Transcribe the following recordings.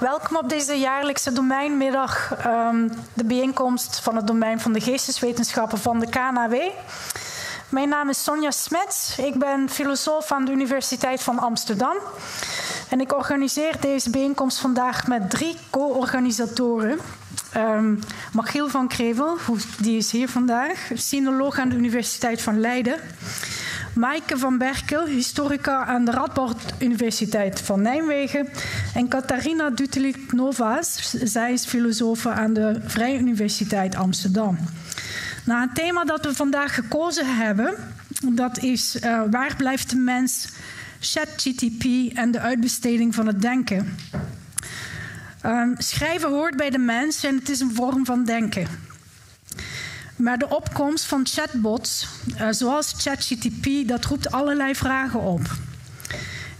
Welkom op deze jaarlijkse domeinmiddag, um, de bijeenkomst van het domein van de geesteswetenschappen van de KNAW. Mijn naam is Sonja Smets, ik ben filosoof aan de Universiteit van Amsterdam. En ik organiseer deze bijeenkomst vandaag met drie co-organisatoren. Um, Machiel van Krevel, die is hier vandaag, sinoloog aan de Universiteit van Leiden. Maaike van Berkel, historica aan de Radboud Universiteit van Nijmegen. En Catharina Dutelik-Novas, zij is filosoof aan de Vrije Universiteit Amsterdam. Nou, het thema dat we vandaag gekozen hebben, dat is uh, waar blijft de mens, ChatGTP en de uitbesteding van het denken. Um, schrijven hoort bij de mens en het is een vorm van denken. Maar de opkomst van chatbots, uh, zoals ChatGTP, dat roept allerlei vragen op.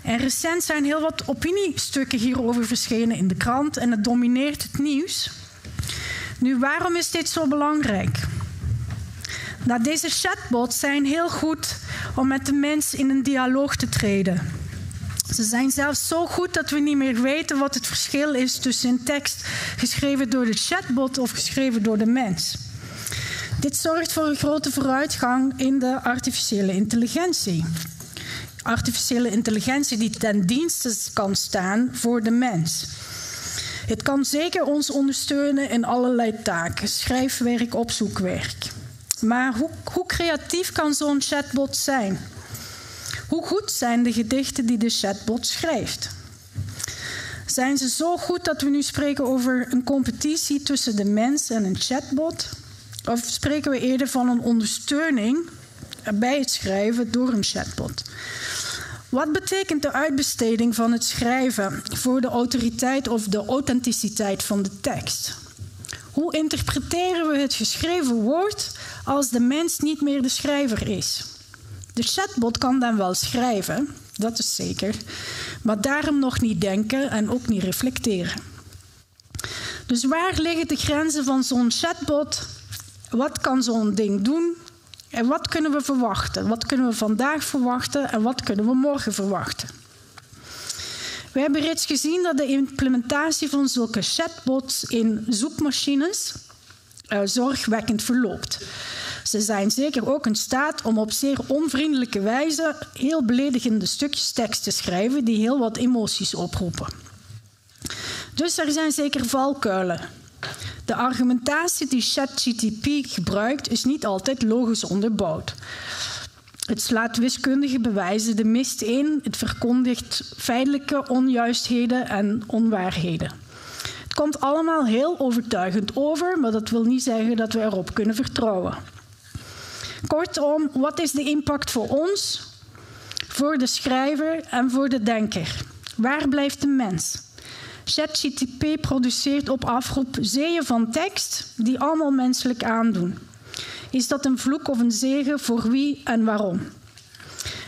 En recent zijn heel wat opiniestukken hierover verschenen in de krant en het domineert het nieuws. Nu, waarom is dit zo belangrijk? Nou, deze chatbots zijn heel goed om met de mens in een dialoog te treden. Ze zijn zelfs zo goed dat we niet meer weten wat het verschil is tussen een tekst geschreven door de chatbot of geschreven door de mens. Dit zorgt voor een grote vooruitgang in de artificiële intelligentie. Artificiële intelligentie die ten dienste kan staan voor de mens. Het kan zeker ons ondersteunen in allerlei taken, schrijfwerk, opzoekwerk. Maar hoe, hoe creatief kan zo'n chatbot zijn? Hoe goed zijn de gedichten die de chatbot schrijft? Zijn ze zo goed dat we nu spreken over een competitie tussen de mens en een chatbot? Of spreken we eerder van een ondersteuning bij het schrijven door een chatbot? Wat betekent de uitbesteding van het schrijven voor de autoriteit of de authenticiteit van de tekst? Hoe interpreteren we het geschreven woord als de mens niet meer de schrijver is? De chatbot kan dan wel schrijven, dat is zeker, maar daarom nog niet denken en ook niet reflecteren. Dus waar liggen de grenzen van zo'n chatbot wat kan zo'n ding doen en wat kunnen we verwachten? Wat kunnen we vandaag verwachten en wat kunnen we morgen verwachten? We hebben reeds gezien dat de implementatie van zulke chatbots in zoekmachines uh, zorgwekkend verloopt. Ze zijn zeker ook in staat om op zeer onvriendelijke wijze heel beledigende stukjes tekst te schrijven die heel wat emoties oproepen. Dus er zijn zeker valkuilen de argumentatie die ChatGTP gebruikt is niet altijd logisch onderbouwd. Het slaat wiskundige bewijzen de mist in, het verkondigt feitelijke onjuistheden en onwaarheden. Het komt allemaal heel overtuigend over, maar dat wil niet zeggen dat we erop kunnen vertrouwen. Kortom, wat is de impact voor ons, voor de schrijver en voor de denker? Waar blijft de mens? ChatGTP produceert op afroep zeeën van tekst die allemaal menselijk aandoen. Is dat een vloek of een zegen voor wie en waarom?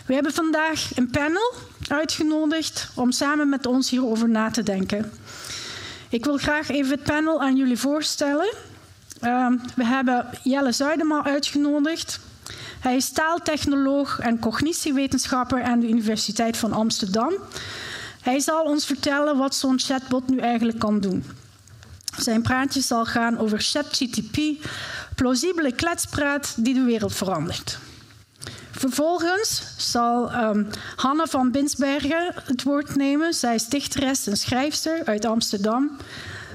We hebben vandaag een panel uitgenodigd om samen met ons hierover na te denken. Ik wil graag even het panel aan jullie voorstellen. Uh, we hebben Jelle Zuidema uitgenodigd. Hij is taaltechnoloog en cognitiewetenschapper aan de Universiteit van Amsterdam. Hij zal ons vertellen wat zo'n chatbot nu eigenlijk kan doen. Zijn praatje zal gaan over ChatGTP, plausibele kletspraat die de wereld verandert. Vervolgens zal um, Hanne van Binsbergen het woord nemen. Zij is dichteres en schrijfster uit Amsterdam.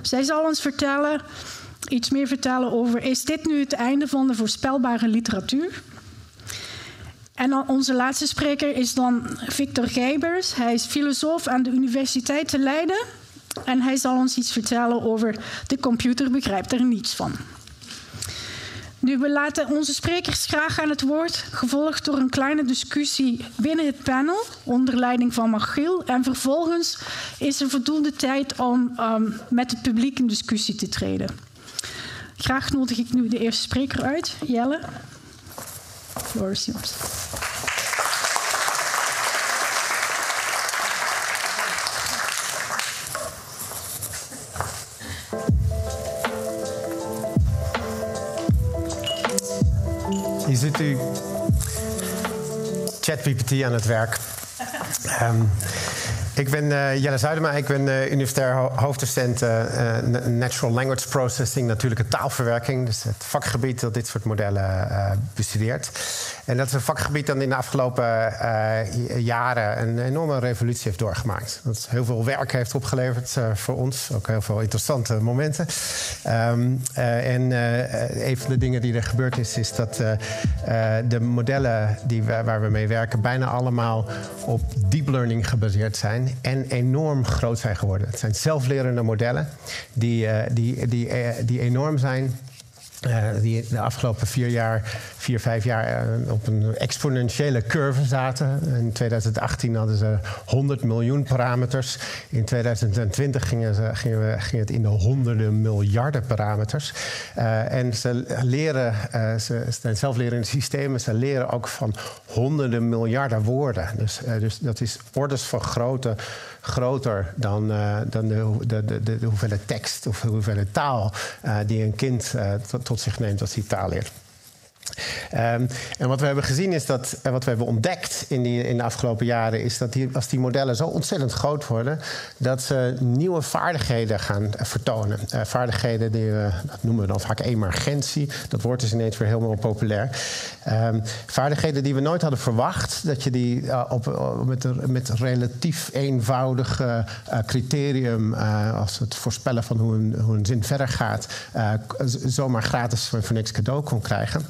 Zij zal ons vertellen, iets meer vertellen over: is dit nu het einde van de voorspelbare literatuur? En onze laatste spreker is dan Victor Geibers. Hij is filosoof aan de Universiteit te Leiden. En hij zal ons iets vertellen over de computer begrijpt er niets van. Nu, we laten onze sprekers graag aan het woord, gevolgd door een kleine discussie binnen het panel onder leiding van Magiel. En vervolgens is er voldoende tijd om um, met het publiek in discussie te treden. Graag nodig ik nu de eerste spreker uit, Jelle. Floor is yours. Hier ziet u ChatGPT aan het werk. Um, Ik ben uh, Jelle Zuidema, ik ben uh, universitair ho hoofddocent uh, Natural Language Processing, natuurlijke taalverwerking. Dus het vakgebied dat dit soort modellen bestudeert. En dat is een vakgebied dat in de afgelopen jaren een enorme revolutie heeft doorgemaakt. Dat heel veel werk heeft opgeleverd voor ons, ook heel veel interessante momenten. Um, en een van de dingen die er gebeurd is, is dat de modellen die waar we mee werken bijna allemaal op deep learning gebaseerd zijn en enorm groot zijn geworden. Het zijn zelflerende modellen die, uh, die, die, uh, die enorm zijn. Uh, die de afgelopen vier jaar, vier, vijf jaar uh, op een exponentiële curve zaten. In 2018 hadden ze 100 miljoen parameters. In 2020 gingen, ze, gingen, we, ging het in de honderden miljarden parameters. Uh, en ze leren, ze zijn zelflerende systemen, ze leren ook van honderden miljarden woorden. Dus, dus dat is orders van grootte groter dan, uh, dan de, de, de, de, hoeveelheid tekst of de hoeveelheid taal uh, die een kind uh, tot, tot zich neemt als hij taal leert. Um, en wat we hebben gezien is dat, en wat we hebben ontdekt in, die, in de afgelopen jaren, is dat die, als die modellen zo ontzettend groot worden, dat ze nieuwe vaardigheden gaan vertonen. Uh, vaardigheden die we, dat noemen we dan vaak emergentie. Dat woord is ineens weer helemaal populair. Um, vaardigheden die we nooit hadden verwacht, dat je die uh, op, met, met relatief eenvoudig criterium, als het voorspellen van hoe een, hoe een zin verder gaat, zomaar gratis voor, voor niks cadeau kon krijgen.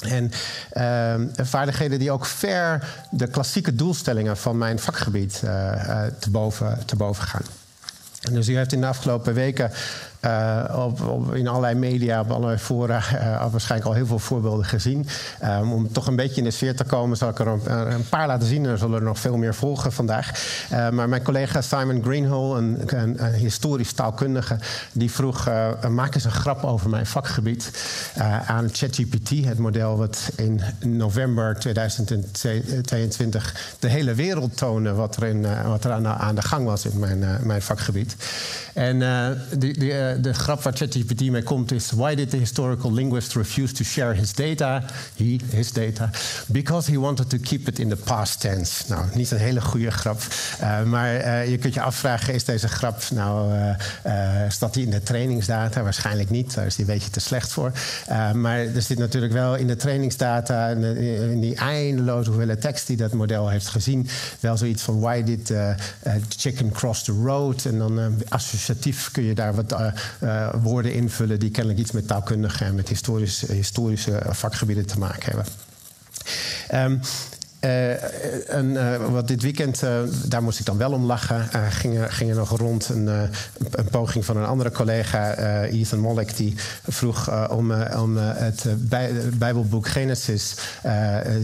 En uh, vaardigheden die ook ver de klassieke doelstellingen van mijn vakgebied uh, uh, te, boven, te boven gaan. En dus u heeft in de afgelopen weken uh, op, in allerlei media, op allerlei fora, uh, waarschijnlijk al heel veel voorbeelden gezien. Um, om toch een beetje in de sfeer te komen, zal ik er een, paar laten zien. Er zullen er nog veel meer volgen vandaag. Uh, maar mijn collega Simon Greenhall, een, een, historisch taalkundige, die vroeg: maak eens een grap over mijn vakgebied aan ChatGPT, het model wat in november 2022 de hele wereld toonde wat er, in, wat er aan, aan, de gang was in mijn, mijn vakgebied. En die, die de grap waar ChatGPT mee komt is... Why did the historical linguist refuse to share his data? He, his data. Because he wanted to keep it in the past tense. Nou, niet een hele goede grap. Uh, maar uh, je kunt je afvragen, is deze grap nou... Staat die in de trainingsdata? Waarschijnlijk niet, daar is die een beetje te slecht voor. maar er zit natuurlijk wel in de trainingsdata... in die eindeloze hoeveelheid tekst die dat model heeft gezien... wel zoiets van, why did chicken cross the road? En dan associatief kun je daar wat woorden invullen die kennelijk iets met taalkundige en met historische, historische vakgebieden te maken hebben. Um, uh, en, uh, wat dit weekend, daar moest ik dan wel om lachen, ging er, nog rond een, poging van een andere collega, Ethan Mollick, die vroeg om, om het bij, Bijbelboek Genesis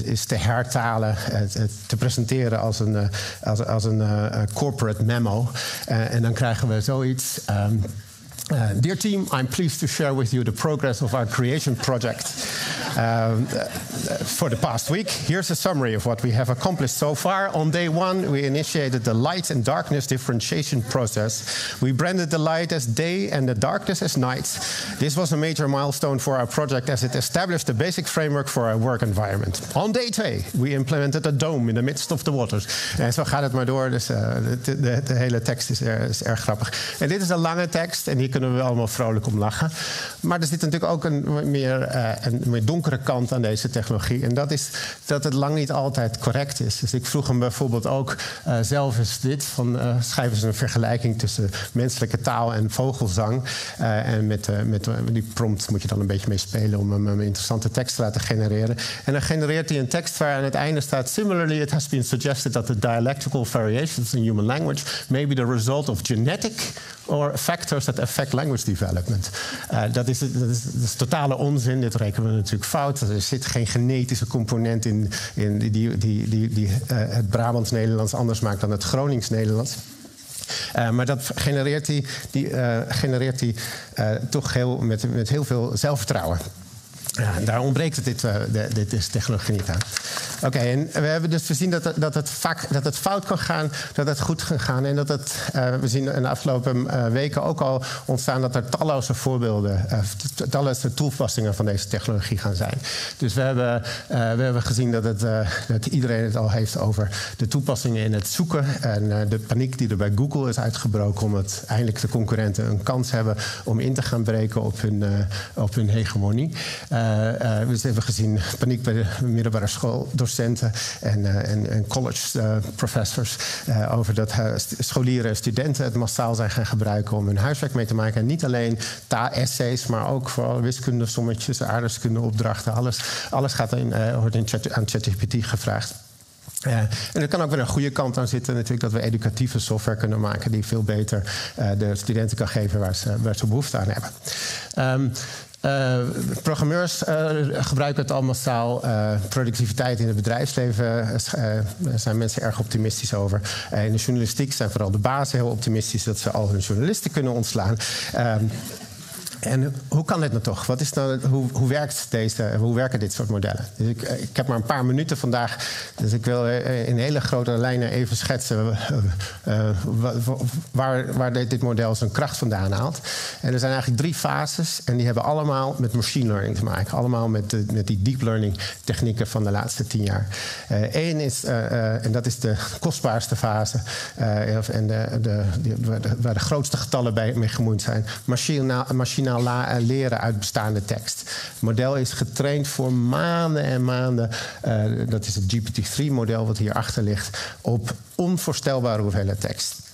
is te hertalen, te presenteren als een, als, als een corporate memo. en dan krijgen we zoiets. Um, Uh, dear team, I'm pleased to share with you the progress of our creation project um, uh, for the past week. Here's a summary of what we have accomplished so far. On day one, we initiated the light and darkness differentiation process. We branded the light as day and the darkness as night. This was a major milestone for our project as it established the basic framework for our work environment. On day two, we implemented a dome in the midst of the waters. En zo gaat het maar door. Dus uh, de, de, de, hele tekst is, is erg grappig. En dit is een lange tekst en kunnen we allemaal vrolijk om lachen. Maar er zit natuurlijk ook een meer, uh, een meer donkere kant aan deze technologie. En dat is dat het lang niet altijd correct is. Dus ik vroeg hem bijvoorbeeld ook uh, zelf eens dit: van, uh, schrijf eens een vergelijking tussen menselijke taal en vogelzang. en met, met die prompt moet je dan een beetje mee spelen om een, een interessante tekst te laten genereren. En dan genereert hij een tekst waar aan het einde staat: Similarly, it has been suggested that the dialectical variations in human language may be the result of genetic or factors that affect language development. Uh, dat, is, dat, is, dat, is, totale onzin. Dit rekenen we natuurlijk fout. Er zit geen genetische component in, in die, die, die, die, die uh, het Brabants-Nederlands anders maakt dan het Gronings-Nederlands. Uh, maar dat genereert hij, die, genereert hij toch heel, met, met heel veel zelfvertrouwen. Daar ontbreekt het dit, de, dit technologie niet aan. Oké, en we hebben dus gezien dat dat, het vaak, dat het fout kan gaan, dat het goed kan gaan. En dat het, uh, we zien in de afgelopen uh, weken ook al ontstaan dat er talloze voorbeelden, talloze toepassingen van deze technologie gaan zijn. Dus we hebben, we hebben gezien dat, het, dat iedereen het al heeft over de toepassingen in het zoeken. En de paniek die er bij Google is uitgebroken, omdat eindelijk de concurrenten een kans hebben om in te gaan breken op hun, op hun hegemonie. We hebben gezien paniek bij de middelbare school docenten en, uh, en, college professors over dat scholieren en studenten het massaal zijn gaan gebruiken om hun huiswerk mee te maken. En niet alleen ta-essays, maar ook vooral wiskunde, sommetjes, opdrachten. Alles, alles gaat in, wordt in chat, aan ChatGPT gevraagd. En er kan ook weer een goede kant aan zitten, natuurlijk, dat we educatieve software kunnen maken die veel beter de studenten kan geven waar ze, waar ze behoefte aan hebben. Um, uh, programmeurs uh, gebruiken het al massaal. Uh, productiviteit in het bedrijfsleven zijn mensen erg optimistisch over. in de journalistiek zijn vooral de bazen heel optimistisch dat ze al hun journalisten kunnen ontslaan. En hoe kan dit nou toch? Wat is nou, hoe, hoe, werkt deze, hoe werken dit soort modellen? Dus ik, eh, ik heb maar een paar minuten vandaag, dus ik wil eh, in hele grote lijnen even schetsen uh, waar, waar dit model zijn kracht vandaan haalt. En er zijn eigenlijk drie fases en die hebben allemaal met machine learning te maken. Allemaal met, de, met die deep learning technieken van de laatste tien jaar. Eén is, en dat is de kostbaarste fase, en de, de, waar de grootste getallen bij mee gemoeid zijn, machine, machine la leren uit bestaande tekst. Het model is getraind voor maanden en maanden. Uh, dat is het GPT-3-model wat hierachter ligt. Op onvoorstelbare hoeveelheid tekst.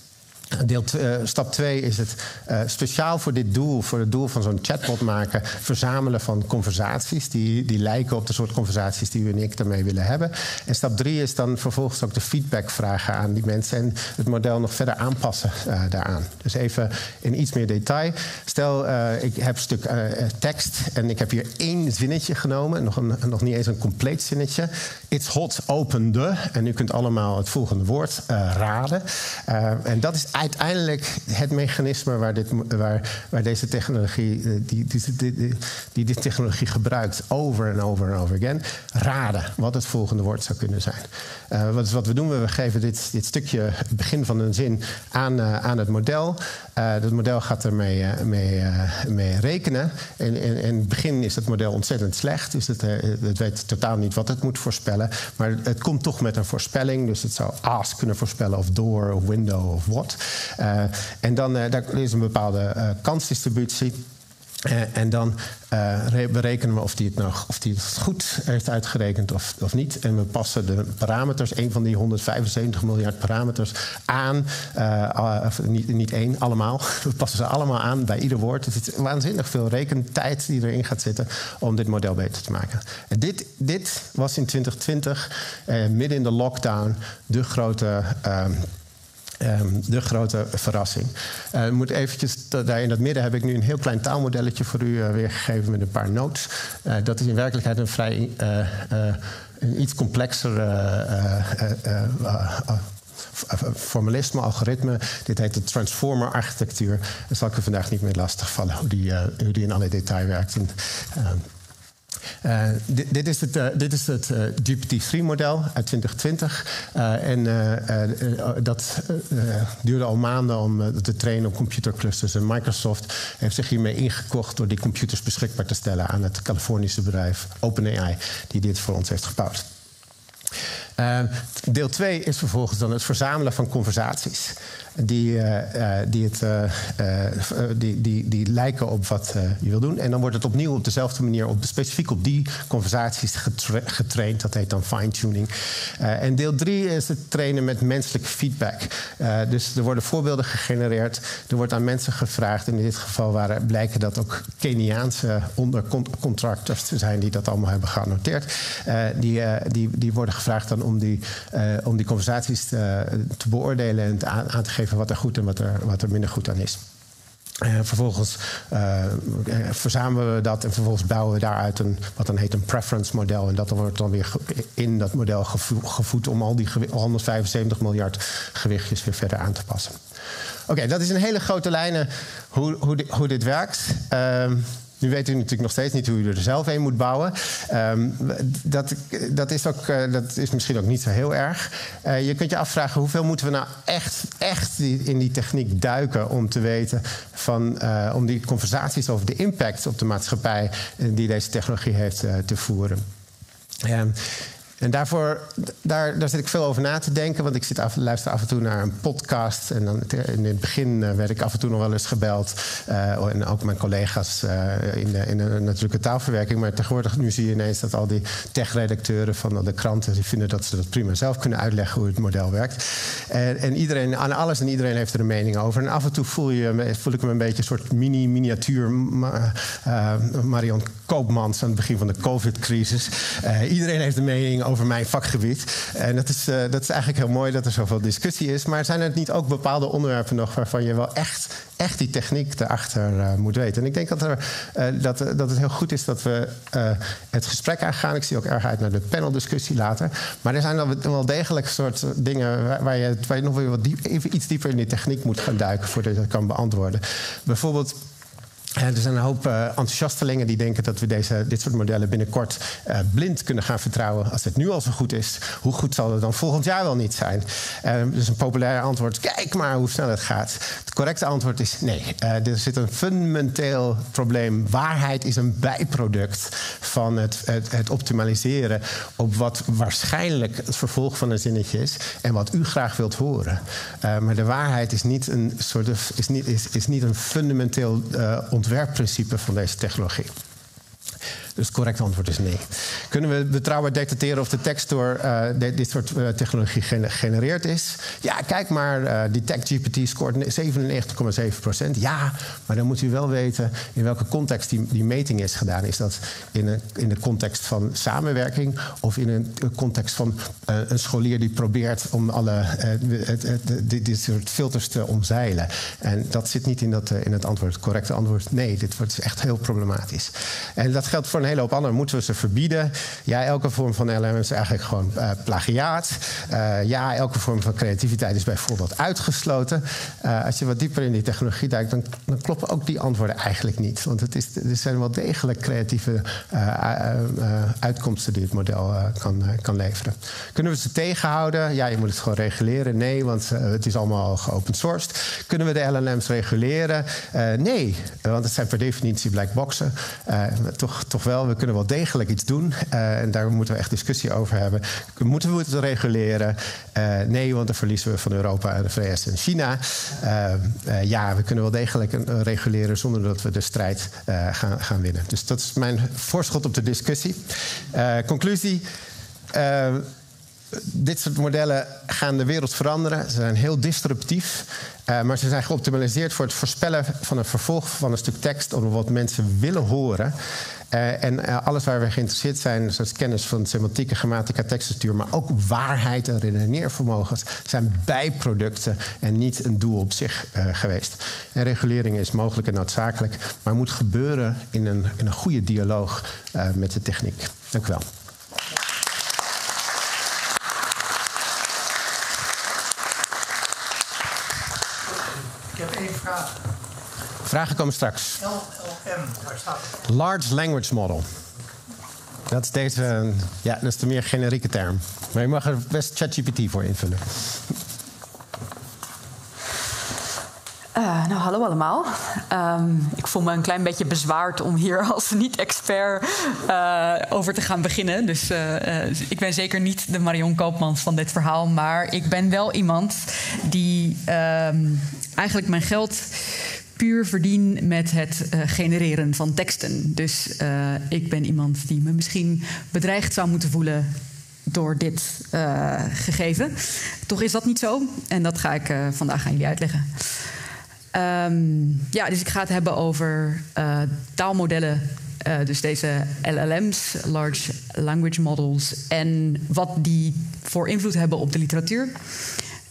Deel uh, stap 2 is het uh, speciaal voor dit doel, voor het doel van zo'n chatbot maken, verzamelen van conversaties die, die lijken op de soort conversaties die u en ik daarmee willen hebben. En stap 3 is dan vervolgens ook de feedback vragen aan die mensen en het model nog verder aanpassen uh, daaraan. Dus even in iets meer detail. Stel, ik heb een stuk tekst en ik heb hier één zinnetje genomen, nog, een, nog niet eens een compleet zinnetje. It's hot, open the. En u kunt allemaal het volgende woord raden. en dat is uiteindelijk het mechanisme waar, dit, waar, waar deze technologie, eh, die, die, die, die, die technologie gebruikt, over en over en over again, raden wat het volgende woord zou kunnen zijn. Wat wat we doen? We geven dit, dit stukje, het begin van een zin, aan, aan het model. Het model gaat ermee mee, mee rekenen. En in, in, het begin is het model ontzettend slecht. Dus het, het weet totaal niet wat het moet voorspellen. Maar het komt toch met een voorspelling. Dus het zou ask kunnen voorspellen, of door, of window, of what. Uh, en dan uh, daar is een bepaalde uh, kansdistributie. en dan berekenen we of die het, of die het goed heeft uitgerekend of, of niet. En we passen de parameters, een van die 175 miljard parameters, aan. of niet, niet één, allemaal. We passen ze allemaal aan bij ieder woord. Het is waanzinnig veel rekentijd die erin gaat zitten om dit model beter te maken. En dit, dit was in 2020, midden in de lockdown, de grote ehm, Um, de grote verrassing. Uh, moet eventjes, daar in het midden heb ik nu een heel klein taalmodelletje voor u uh, weergegeven met een paar notes. Uh, dat is in werkelijkheid een vrij een iets complexer formalisme, algoritme. Dit heet de transformer architectuur. Daar zal ik u vandaag niet meer lastigvallen hoe die, hoe die in alle detail werkt. En, uh, dit, dit, is het, uh, dit is het uh, GPT-3-model uit 2020. en dat duurde al maanden om te trainen op computerclusters. En Microsoft heeft zich hiermee ingekocht door die computers beschikbaar te stellen aan het Californische bedrijf OpenAI, die dit voor ons heeft gebouwd. Deel 2 is vervolgens dan het verzamelen van conversaties. Die, uh, die, het, uh, die, die, die lijken op wat je wil doen. En dan wordt het opnieuw op dezelfde manier, op, specifiek op die conversaties getra getraind. Dat heet dan fine-tuning. en deel 3 is het trainen met menselijke feedback. dus er worden voorbeelden gegenereerd. Er wordt aan mensen gevraagd. In dit geval waren, blijken dat ook Keniaanse ondercontractors te zijn die dat allemaal hebben geannoteerd. die, die, die worden gevraagd dan om die, om die conversaties te, te beoordelen en te aan, aan, te geven wat er goed en wat er, wat er minder goed aan is. Uh, vervolgens uh, verzamelen we dat en vervolgens bouwen we daaruit een, wat dan heet een preference model. En dat wordt dan weer in dat model gevoed om al die 175 miljard gewichtjes weer verder aan te passen. Oké, dat is een hele grote lijnen hoe, hoe, hoe dit werkt. Uh, Nu weet u natuurlijk nog steeds niet hoe u er zelf een moet bouwen. Um, dat, dat, is ook, uh, dat is misschien ook niet zo heel erg. Uh, je kunt je afvragen hoeveel moeten we nou echt, echt in die techniek duiken om te weten van, uh, om die conversaties over de impact op de maatschappij die deze technologie heeft te voeren. Um, en daarvoor, daar, daar zit ik veel over na te denken. Want ik zit af, luister af en toe naar een podcast. En dan, in het begin uh, werd ik af en toe nog wel eens gebeld. Uh, en ook mijn collega's uh, in, de, in de natuurlijke taalverwerking. Maar tegenwoordig nu zie je ineens dat al die tech-redacteuren van de kranten... die vinden dat ze dat prima zelf kunnen uitleggen hoe het model werkt. En, en iedereen, aan alles en iedereen heeft er een mening over. En af en toe voel, je, voel ik me een beetje een soort mini-miniatuur... Marion Koopmans aan het begin van de covid-crisis. iedereen heeft een mening over mijn vakgebied. En dat is, uh, dat is eigenlijk heel mooi dat er zoveel discussie is. Maar zijn er niet ook bepaalde onderwerpen nog waarvan je wel echt, echt die techniek erachter uh, moet weten? En ik denk dat, er, uh, dat, dat het heel goed is dat we het gesprek aangaan. Ik zie ook erg uit naar de paneldiscussie later. Maar er zijn dan wel degelijk soort dingen waar, je, waar je nog weer even iets dieper in die techniek moet gaan duiken voordat je dat kan beantwoorden. Bijvoorbeeld er zijn een hoop uh, enthousiastelingen die denken dat we deze, dit soort modellen binnenkort uh, blind kunnen gaan vertrouwen. Als het nu al zo goed is, hoe goed zal het dan volgend jaar wel niet zijn? Uh, dus een populair antwoord: kijk maar hoe snel het gaat. Het correcte antwoord is nee. er zit een fundamenteel probleem. Waarheid is een bijproduct van het, het, het, optimaliseren op wat waarschijnlijk het vervolg van een zinnetje is en wat u graag wilt horen. maar de waarheid is niet een soort is niet, is, is niet een fundamenteel ontwerpprincipe van deze technologie. Dus het correcte antwoord is nee. Kunnen we betrouwbaar detecteren of de tekst door uh, dit soort uh, technologie gegenereerd is? Ja, kijk maar, uh, die TechGPT scoort 97,7 procent. Ja, maar dan moet u wel weten in welke context die, die meting is gedaan. Is dat in, een, in de context van samenwerking of in een context van een scholier die probeert om alle dit, soort filters te omzeilen? En dat zit niet in, dat, in het antwoord. Het correcte antwoord nee, dit wordt echt heel problematisch. En dat geldt voor een hele hoop anderen. Moeten we ze verbieden? Ja, elke vorm van LM is eigenlijk gewoon uh, plagiaat. Uh, ja, elke vorm van creativiteit is bijvoorbeeld uitgesloten. Uh, als je wat dieper in die technologie duikt, dan, dan, kloppen ook die antwoorden eigenlijk niet. Want het is, er zijn wel degelijk creatieve uitkomsten die het model kan, kan leveren. Kunnen we ze tegenhouden? Ja, je moet het gewoon reguleren. Nee, want het is allemaal geopen sourced. Kunnen we de LLM's reguleren? nee, want het zijn per definitie black boxen. toch, toch wel, we kunnen wel degelijk iets doen. Uh, en daar moeten we echt discussie over hebben. Moeten we het reguleren? Uh, nee, want dan verliezen we van Europa, de VS en China. Uh, ja, we kunnen wel degelijk reguleren zonder dat we de strijd gaan, gaan winnen. Dus dat is mijn voorschot op de discussie. conclusie dit soort modellen gaan de wereld veranderen. Ze zijn heel disruptief. Maar ze zijn geoptimaliseerd voor het voorspellen van een vervolg van een stuk tekst... over wat mensen willen horen. Uh, en uh, alles waar we geïnteresseerd zijn, zoals kennis van semantieke, grammatica, tekststructuur... maar ook waarheid en redeneervermogens... zijn bijproducten en niet een doel op zich geweest. En regulering is mogelijk en noodzakelijk... maar moet gebeuren in een, in een goede dialoog met de techniek. Dank u wel. Vragen komen straks. LLM, waar staat het? Large Language Model. Dat is deze, ja, dat is de meer generieke term. Maar je mag er best ChatGPT voor invullen. Uh, nou, hallo allemaal. Um, ik voel me een klein beetje bezwaard om hier als niet-expert uh, over te gaan beginnen. Dus uh, ik ben zeker niet de Marion Koopmans van dit verhaal. Maar ik ben wel iemand die um, eigenlijk mijn geld puur verdien met het genereren van teksten. Dus ik ben iemand die me misschien bedreigd zou moeten voelen door dit gegeven. Toch is dat niet zo. En dat ga ik vandaag aan jullie uitleggen. Um, ja, dus ik ga het hebben over taalmodellen. Dus deze LLM's, Large Language Models, en wat die voor invloed hebben op de literatuur.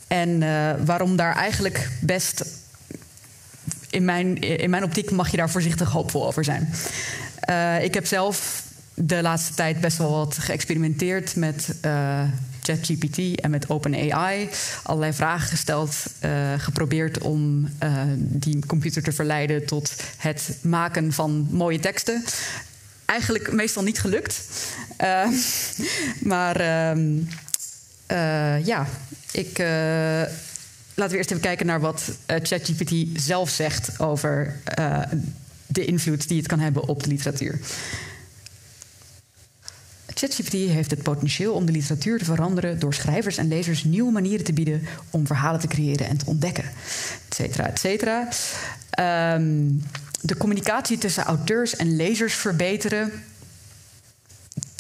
En waarom daar eigenlijk best, in mijn, in mijn optiek mag je daar voorzichtig hoopvol over zijn. ik heb zelf de laatste tijd best wel wat geëxperimenteerd met ChatGPT en met OpenAI allerlei vragen gesteld, uh, geprobeerd om die computer te verleiden tot het maken van mooie teksten. Eigenlijk meestal niet gelukt. Maar ehm, ja, ik. Laten we eerst even kijken naar wat ChatGPT zelf zegt over de invloed die het kan hebben op de literatuur. ChatGPT heeft het potentieel om de literatuur te veranderen door schrijvers en lezers nieuwe manieren te bieden om verhalen te creëren en te ontdekken, et cetera, et cetera. Um, de communicatie tussen auteurs en lezers verbeteren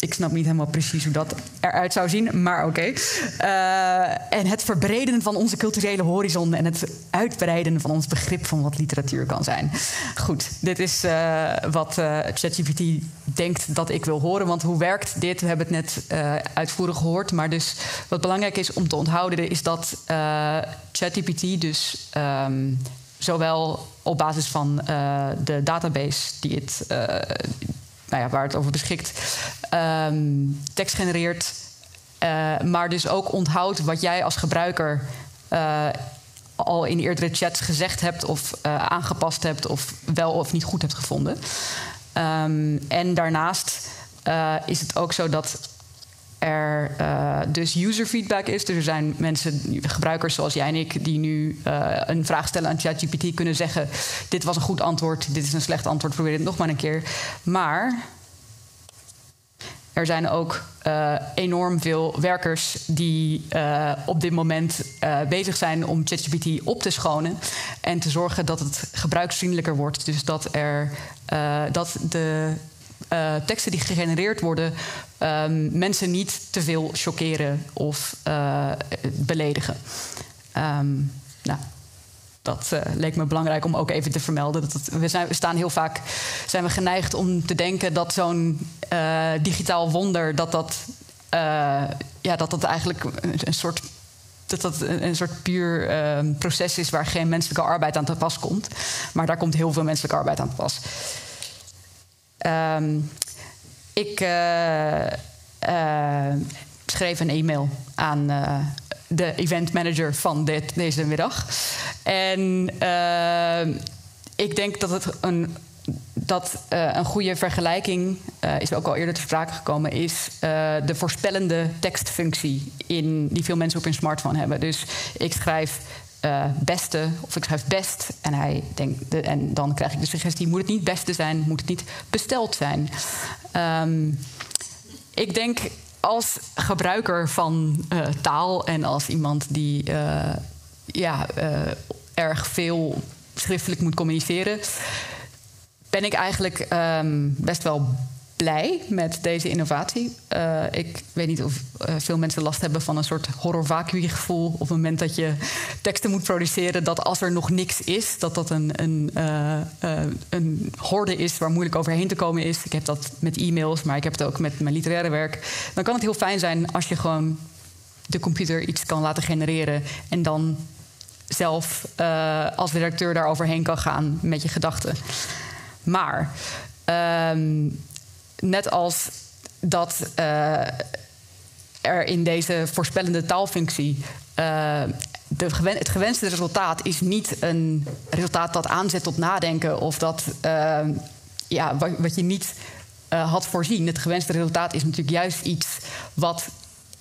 ik snap niet helemaal precies hoe dat eruit zou zien, maar oké. Eh, en het verbreden van onze culturele horizon en het uitbreiden van ons begrip van wat literatuur kan zijn. Goed, dit is uh, wat uh, ChatGPT denkt dat ik wil horen. Want hoe werkt dit? We hebben het net uitvoerig gehoord. Maar dus wat belangrijk is om te onthouden, is dat ChatGPT dus. Um, zowel op basis van de database die het nou ja, waar het over beschikt, um, tekst genereert. Uh, maar dus ook onthoudt wat jij als gebruiker uh, al in eerdere chats gezegd hebt of uh, aangepast hebt of wel of niet goed hebt gevonden. Um, en daarnaast is het ook zo dat er uh, dus user feedback is. Dus er zijn mensen, gebruikers zoals jij en ik, die nu uh, een vraag stellen aan ChatGPT kunnen zeggen: Dit was een goed antwoord, dit is een slecht antwoord, probeer het nog maar een keer. Maar er zijn ook uh, enorm veel werkers die op dit moment bezig zijn om ChatGPT op te schonen en te zorgen dat het gebruiksvriendelijker wordt. Dus dat, er, dat de teksten die gegenereerd worden um, mensen niet te veel chockeren of beledigen. Um, nou, dat uh, leek me belangrijk om ook even te vermelden. Dat we, zijn, staan heel vaak zijn we geneigd om te denken dat zo'n digitaal wonder, dat dat, ja, dat dat eigenlijk een, soort dat dat een, soort puur uh, proces is waar geen menselijke arbeid aan te pas komt. Maar daar komt heel veel menselijke arbeid aan te pas. Um, ik uh, uh, schreef een e-mail aan de event manager van dit, deze middag. En uh, ik denk dat het een, dat, uh, een goede vergelijking, is ook al eerder te sprake gekomen, is de voorspellende tekstfunctie in, die veel mensen op hun smartphone hebben. Dus ik schrijf uh, beste of ik schrijf best. En, hij denkt, de, en dan krijg ik de suggestie: moet het niet beste zijn, moet het niet besteld zijn. Um, ik denk als gebruiker van uh, taal en als iemand die uh, ja, erg veel schriftelijk moet communiceren, ben ik eigenlijk um, best wel blij met deze innovatie. Uh, ik weet niet of uh, veel mensen last hebben van een soort horror-vacui-gevoel. op het moment dat je teksten moet produceren, dat als er nog niks is, dat dat een, een, uh, een horde is waar moeilijk overheen te komen is. Ik heb dat met e-mails, maar ik heb het ook met mijn literaire werk. Dan kan het heel fijn zijn als je gewoon de computer iets kan laten genereren en dan zelf als redacteur daar overheen kan gaan met je gedachten. Maar. Um, net als dat uh, er in deze voorspellende taalfunctie. Uh, de het gewenste resultaat is niet een resultaat dat aanzet tot nadenken of dat uh, ja, wat, je niet had voorzien. Het gewenste resultaat is natuurlijk juist iets wat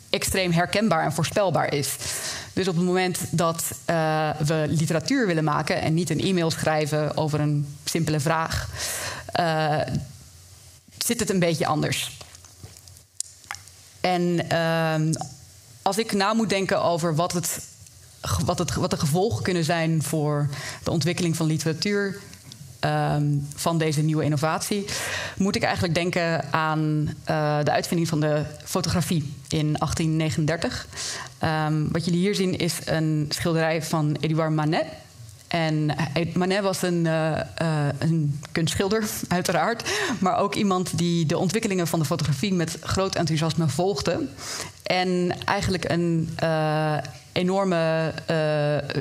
extreem herkenbaar en voorspelbaar is. Dus op het moment dat we literatuur willen maken en niet een e-mail schrijven over een simpele vraag, zit het een beetje anders. En uh, als ik na moet denken over wat, het, wat, het, wat de gevolgen kunnen zijn voor de ontwikkeling van literatuur. Um, van deze nieuwe innovatie, moet ik eigenlijk denken aan uh, de uitvinding van de fotografie in 1839. Um, wat jullie hier zien is een schilderij van Edouard Manet. En Manet was een, uh, uh, een kunstschilder, uiteraard. Maar ook iemand die de ontwikkelingen van de fotografie met groot enthousiasme volgde. En eigenlijk een enorme,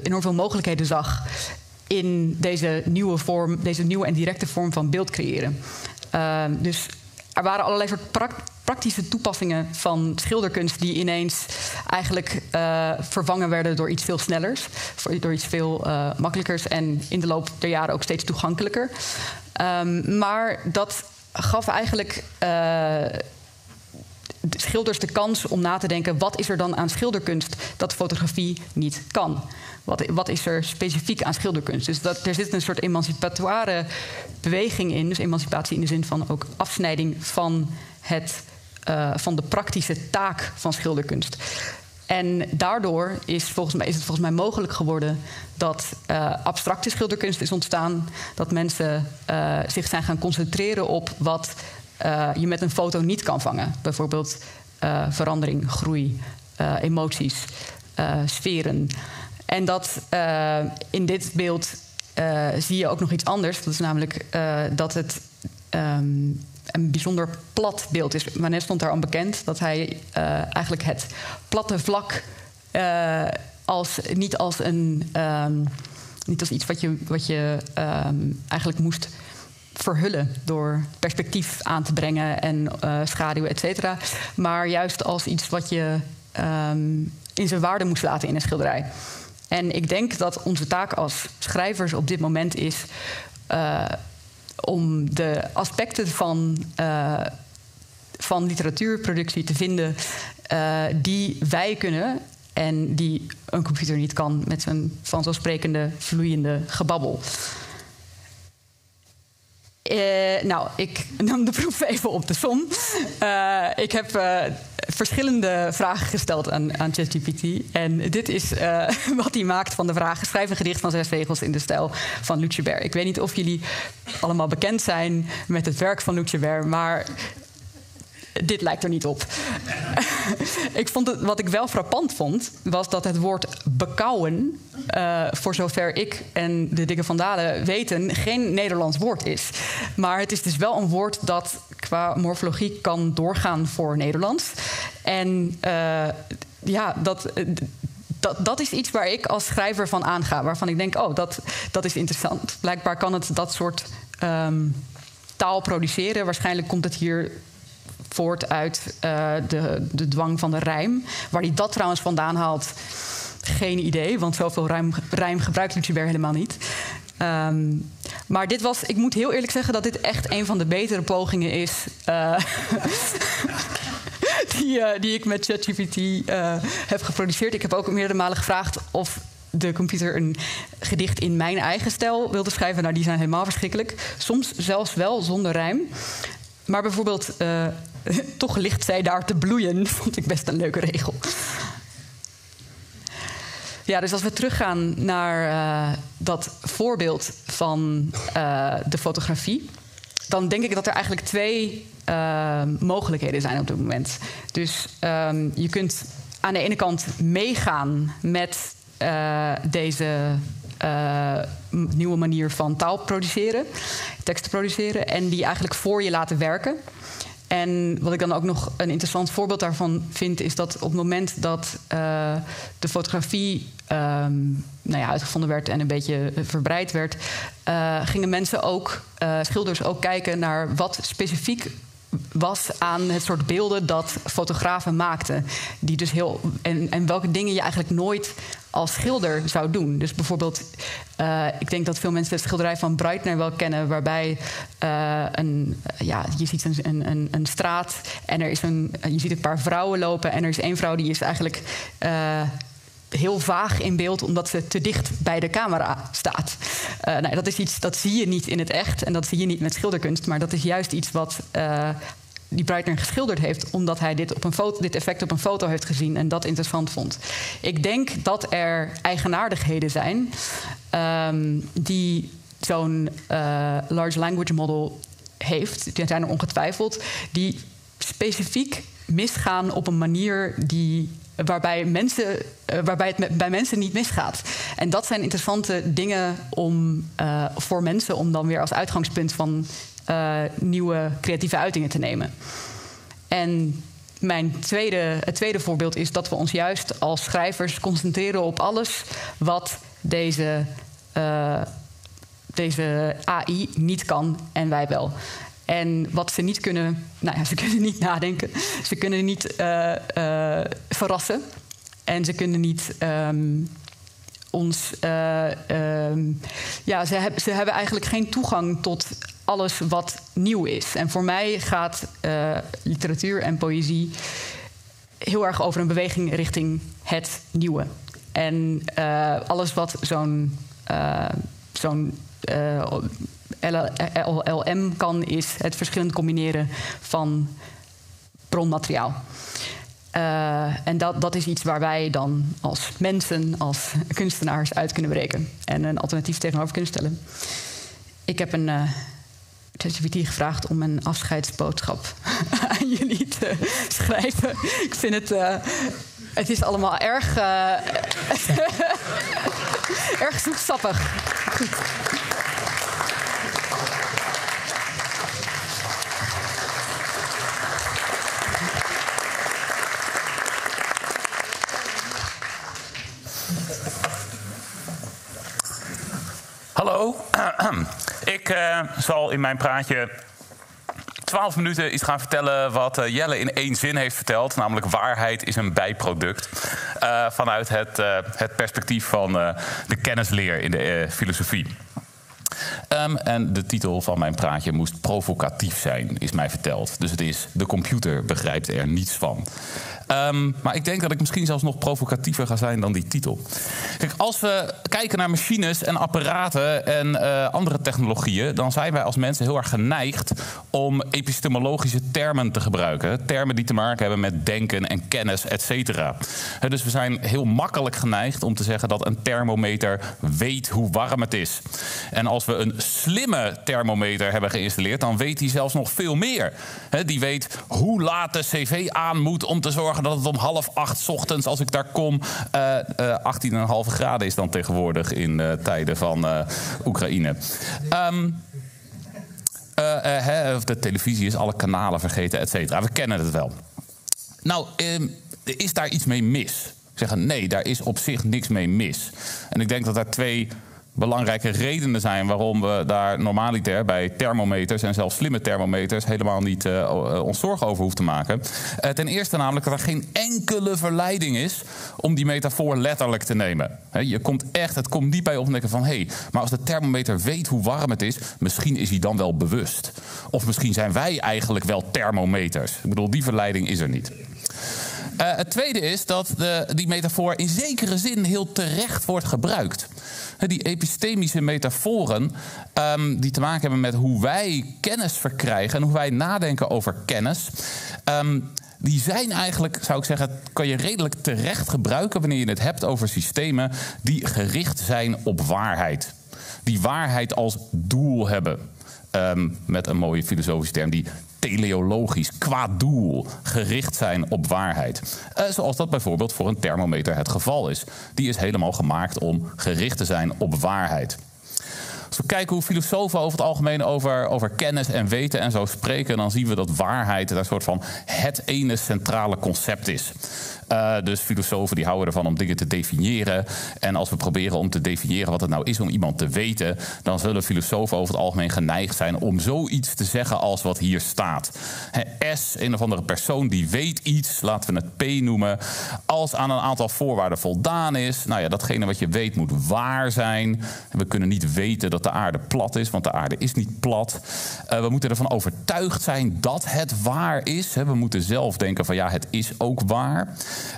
enorm veel mogelijkheden zag in deze nieuwe vorm, deze nieuwe en directe vorm van beeld creëren. dus er waren allerlei soort praktische toepassingen van schilderkunst die ineens eigenlijk uh, vervangen werden door iets veel snellers, door iets veel uh, makkelijkers en in de loop der jaren ook steeds toegankelijker. Um, maar dat gaf eigenlijk uh, schilders de kans om na te denken: wat is er dan aan schilderkunst dat fotografie niet kan? Wat, wat is er specifiek aan schilderkunst? Dus dat, er zit een soort emancipatoire beweging in. Dus emancipatie in de zin van ook afsnijding van, het, uh, van de praktische taak van schilderkunst. En daardoor is, volgens mij, is het volgens mij mogelijk geworden dat uh, abstracte schilderkunst is ontstaan. Dat mensen uh, zich zijn gaan concentreren op wat je met een foto niet kan vangen. Bijvoorbeeld verandering, groei, emoties, sferen. En dat in dit beeld zie je ook nog iets anders. Dat is namelijk dat het. Um, een bijzonder plat beeld is. Manet stond daar onbekend dat hij uh, eigenlijk het platte vlak uh, als, niet als een. Um, niet als iets wat je, wat je um, eigenlijk moest verhullen door perspectief aan te brengen en uh, schaduw, et cetera. Maar juist als iets wat je um, in zijn waarde moest laten in een schilderij. En ik denk dat onze taak als schrijvers op dit moment is om de aspecten van, uh, van literatuurproductie te vinden uh, die wij kunnen en die een computer niet kan met zijn vanzelfsprekende vloeiende gebabbel. Uh, nou, ik nam de proef even op de som. Uh, ik heb uh, verschillende vragen gesteld aan, aan ChatGPT. En dit is wat hij maakt van de vraag: schrijf een gedicht van zes regels in de stijl van Lucebert. Ik weet niet of jullie allemaal bekend zijn met het werk van Lucebert, maar dit lijkt er niet op. ik vond het, wat ik wel frappant vond, was dat het woord bekouwen, uh, voor zover ik en de dikke vandalen weten, geen Nederlands woord is. Maar het is dus wel een woord dat qua morfologie kan doorgaan voor Nederlands. En uh, ja, dat. Dat, dat, is iets waar ik als schrijver van aanga. Waarvan ik denk, oh, dat, dat is interessant. Blijkbaar kan het dat soort um, taal produceren. Waarschijnlijk komt het hier voort uit uh, de, de dwang van de rijm. Waar hij dat trouwens vandaan haalt, geen idee. Want zoveel rijm, rijm gebruikt Lucibert helemaal niet. Um, maar dit was, ik moet heel eerlijk zeggen dat dit echt een van de betere pogingen is. Uh, die, uh, die ik met ChatGPT heb geproduceerd. Ik heb ook meerdere malen gevraagd of de computer een gedicht in mijn eigen stijl wilde schrijven. Nou, die zijn helemaal verschrikkelijk. Soms zelfs wel zonder rijm. Maar bijvoorbeeld, toch ligt zij daar te bloeien, vond ik best een leuke regel. Ja, dus als we teruggaan naar uh, dat voorbeeld van uh, de fotografie, dan denk ik dat er eigenlijk twee mogelijkheden zijn op dit moment. Dus um, je kunt aan de ene kant meegaan met deze nieuwe manier van taal produceren, teksten produceren, en die eigenlijk voor je laten werken. En wat ik dan ook nog een interessant voorbeeld daarvan vind, is dat op het moment dat uh, de fotografie um, nou ja, uitgevonden werd en een beetje verbreid werd, uh, gingen mensen ook, schilders ook kijken naar wat specifiek was aan het soort beelden dat fotografen maakten. Die dus heel, en, en welke dingen je eigenlijk nooit als schilder zou doen. Dus bijvoorbeeld, uh, ik denk dat veel mensen de schilderij van Breitner wel kennen, waarbij uh, een, ja, je ziet een, een, een, straat en er is een, je ziet een paar vrouwen lopen en er is één vrouw die is eigenlijk. Uh, heel vaag in beeld omdat ze te dicht bij de camera staat. Nou, dat is iets dat zie je niet in het echt en dat zie je niet met schilderkunst, maar dat is juist iets wat uh, die Breitner geschilderd heeft, omdat hij dit, op een foto, dit effect op een foto heeft gezien en dat interessant vond. Ik denk dat er eigenaardigheden zijn um, die zo'n uh, large language model heeft, die zijn er ongetwijfeld, die specifiek misgaan op een manier die waarbij, mensen, uh, waarbij het bij mensen niet misgaat. En dat zijn interessante dingen om, uh, voor mensen om dan weer als uitgangspunt van uh, nieuwe creatieve uitingen te nemen. En mijn tweede, het tweede voorbeeld is dat we ons juist als schrijvers concentreren op alles wat deze, deze AI niet kan en wij wel. En wat ze niet kunnen, nou ja, ze kunnen niet nadenken, ze kunnen niet uh, verrassen en ze kunnen niet um, ons. Uh, um, ja, ze, heb, ze hebben eigenlijk geen toegang tot alles wat nieuw is. En voor mij gaat literatuur en poëzie heel erg over een beweging richting het nieuwe. En alles wat zo'n zo'n LLM kan, is het verschillend combineren van bronmateriaal. Uh, en dat, dat is iets waar wij dan als mensen, als kunstenaars uit kunnen breken. En een alternatief tegenover kunnen stellen. Ik heb een uh, gevraagd om een afscheidsboodschap aan jullie te schrijven. Ik vind het. Uh, het is allemaal erg. erg zoetsappig. Goed. Ik uh, zal in mijn praatje 12 minuten iets gaan vertellen wat uh, Jelle in één zin heeft verteld. Namelijk waarheid is een bijproduct. Uh, vanuit het, het, perspectief van de kennisleer in de filosofie. Um, en de titel van mijn praatje moest provocatief zijn, is mij verteld. Dus het is De computer begrijpt er niets van. Um, maar ik denk dat ik misschien zelfs nog provocatiever ga zijn dan die titel. Kijk, als we kijken naar machines en apparaten en uh, andere technologieën, dan zijn wij als mensen heel erg geneigd om epistemologische termen te gebruiken. Termen die te maken hebben met denken en kennis, et cetera. Dus we zijn heel makkelijk geneigd om te zeggen dat een thermometer weet hoe warm het is. En als we een slimme thermometer hebben geïnstalleerd, dan weet hij zelfs nog veel meer. Die weet hoe laat de cv aan moet om te zorgen dat het om half acht ochtends, als ik daar kom, uh, uh, 18,5 graden is dan tegenwoordig in uh, tijden van uh, Oekraïne. Um, de televisie is alle kanalen vergeten, et cetera. We kennen het wel. Nou, um, is daar iets mee mis? Zeggen nee, daar is op zich niks mee mis. En ik denk dat daar twee belangrijke redenen zijn waarom we daar normaliter bij thermometers en zelfs slimme thermometers helemaal niet uh, ons zorgen over hoeven te maken. Uh, ten eerste namelijk dat er geen enkele verleiding is om die metafoor letterlijk te nemen. Je komt echt, het komt niet bij opdenken van hé, hey, maar als de thermometer weet hoe warm het is, misschien is hij dan wel bewust. Of misschien zijn wij eigenlijk wel thermometers. Ik bedoel, die verleiding is er niet. Uh, het tweede is dat de, die metafoor in zekere zin heel terecht wordt gebruikt. Die epistemische metaforen um, die te maken hebben met hoe wij kennis verkrijgen en hoe wij nadenken over kennis. Um, die zijn eigenlijk, zou ik zeggen, kan je redelijk terecht gebruiken wanneer je het hebt over systemen die gericht zijn op waarheid. Die waarheid als doel hebben. Um, met een mooie filosofische term, die teleologisch, qua doel, gericht zijn op waarheid. Uh, zoals dat bijvoorbeeld voor een thermometer het geval is. Die is helemaal gemaakt om gericht te zijn op waarheid. Als we kijken hoe filosofen over het algemeen over, over kennis en weten en zo spreken, dan zien we dat waarheid een soort van het ene centrale concept is. Uh, dus filosofen die houden ervan om dingen te definiëren. En als we proberen om te definiëren wat het nou is om iemand te weten, dan zullen filosofen over het algemeen geneigd zijn om zoiets te zeggen als wat hier staat. S, een of andere persoon die weet iets, laten we het P noemen, als aan een aantal voorwaarden voldaan is. Nou ja, datgene wat je weet moet waar zijn. We kunnen niet weten dat de aarde plat is, want de aarde is niet plat. Uh, we moeten ervan overtuigd zijn dat het waar is. We moeten zelf denken van ja, het is ook waar.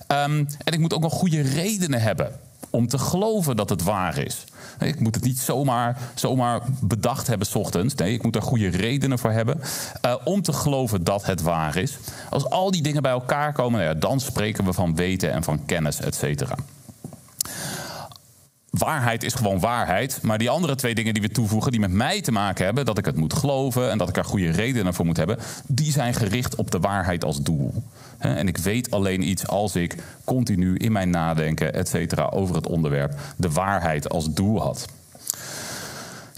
Um, en ik moet ook nog goede redenen hebben om te geloven dat het waar is. Ik moet het niet zomaar, zomaar bedacht hebben s ochtends. Nee, ik moet er goede redenen voor hebben uh, om te geloven dat het waar is. Als al die dingen bij elkaar komen, nou ja, dan spreken we van weten en van kennis, et cetera waarheid is gewoon waarheid. Maar die andere twee dingen die we toevoegen, die met mij te maken hebben, dat ik het moet geloven en dat ik er goede redenen voor moet hebben, die zijn gericht op de waarheid als doel. En ik weet alleen iets als ik continu in mijn nadenken, et cetera, over het onderwerp de waarheid als doel had.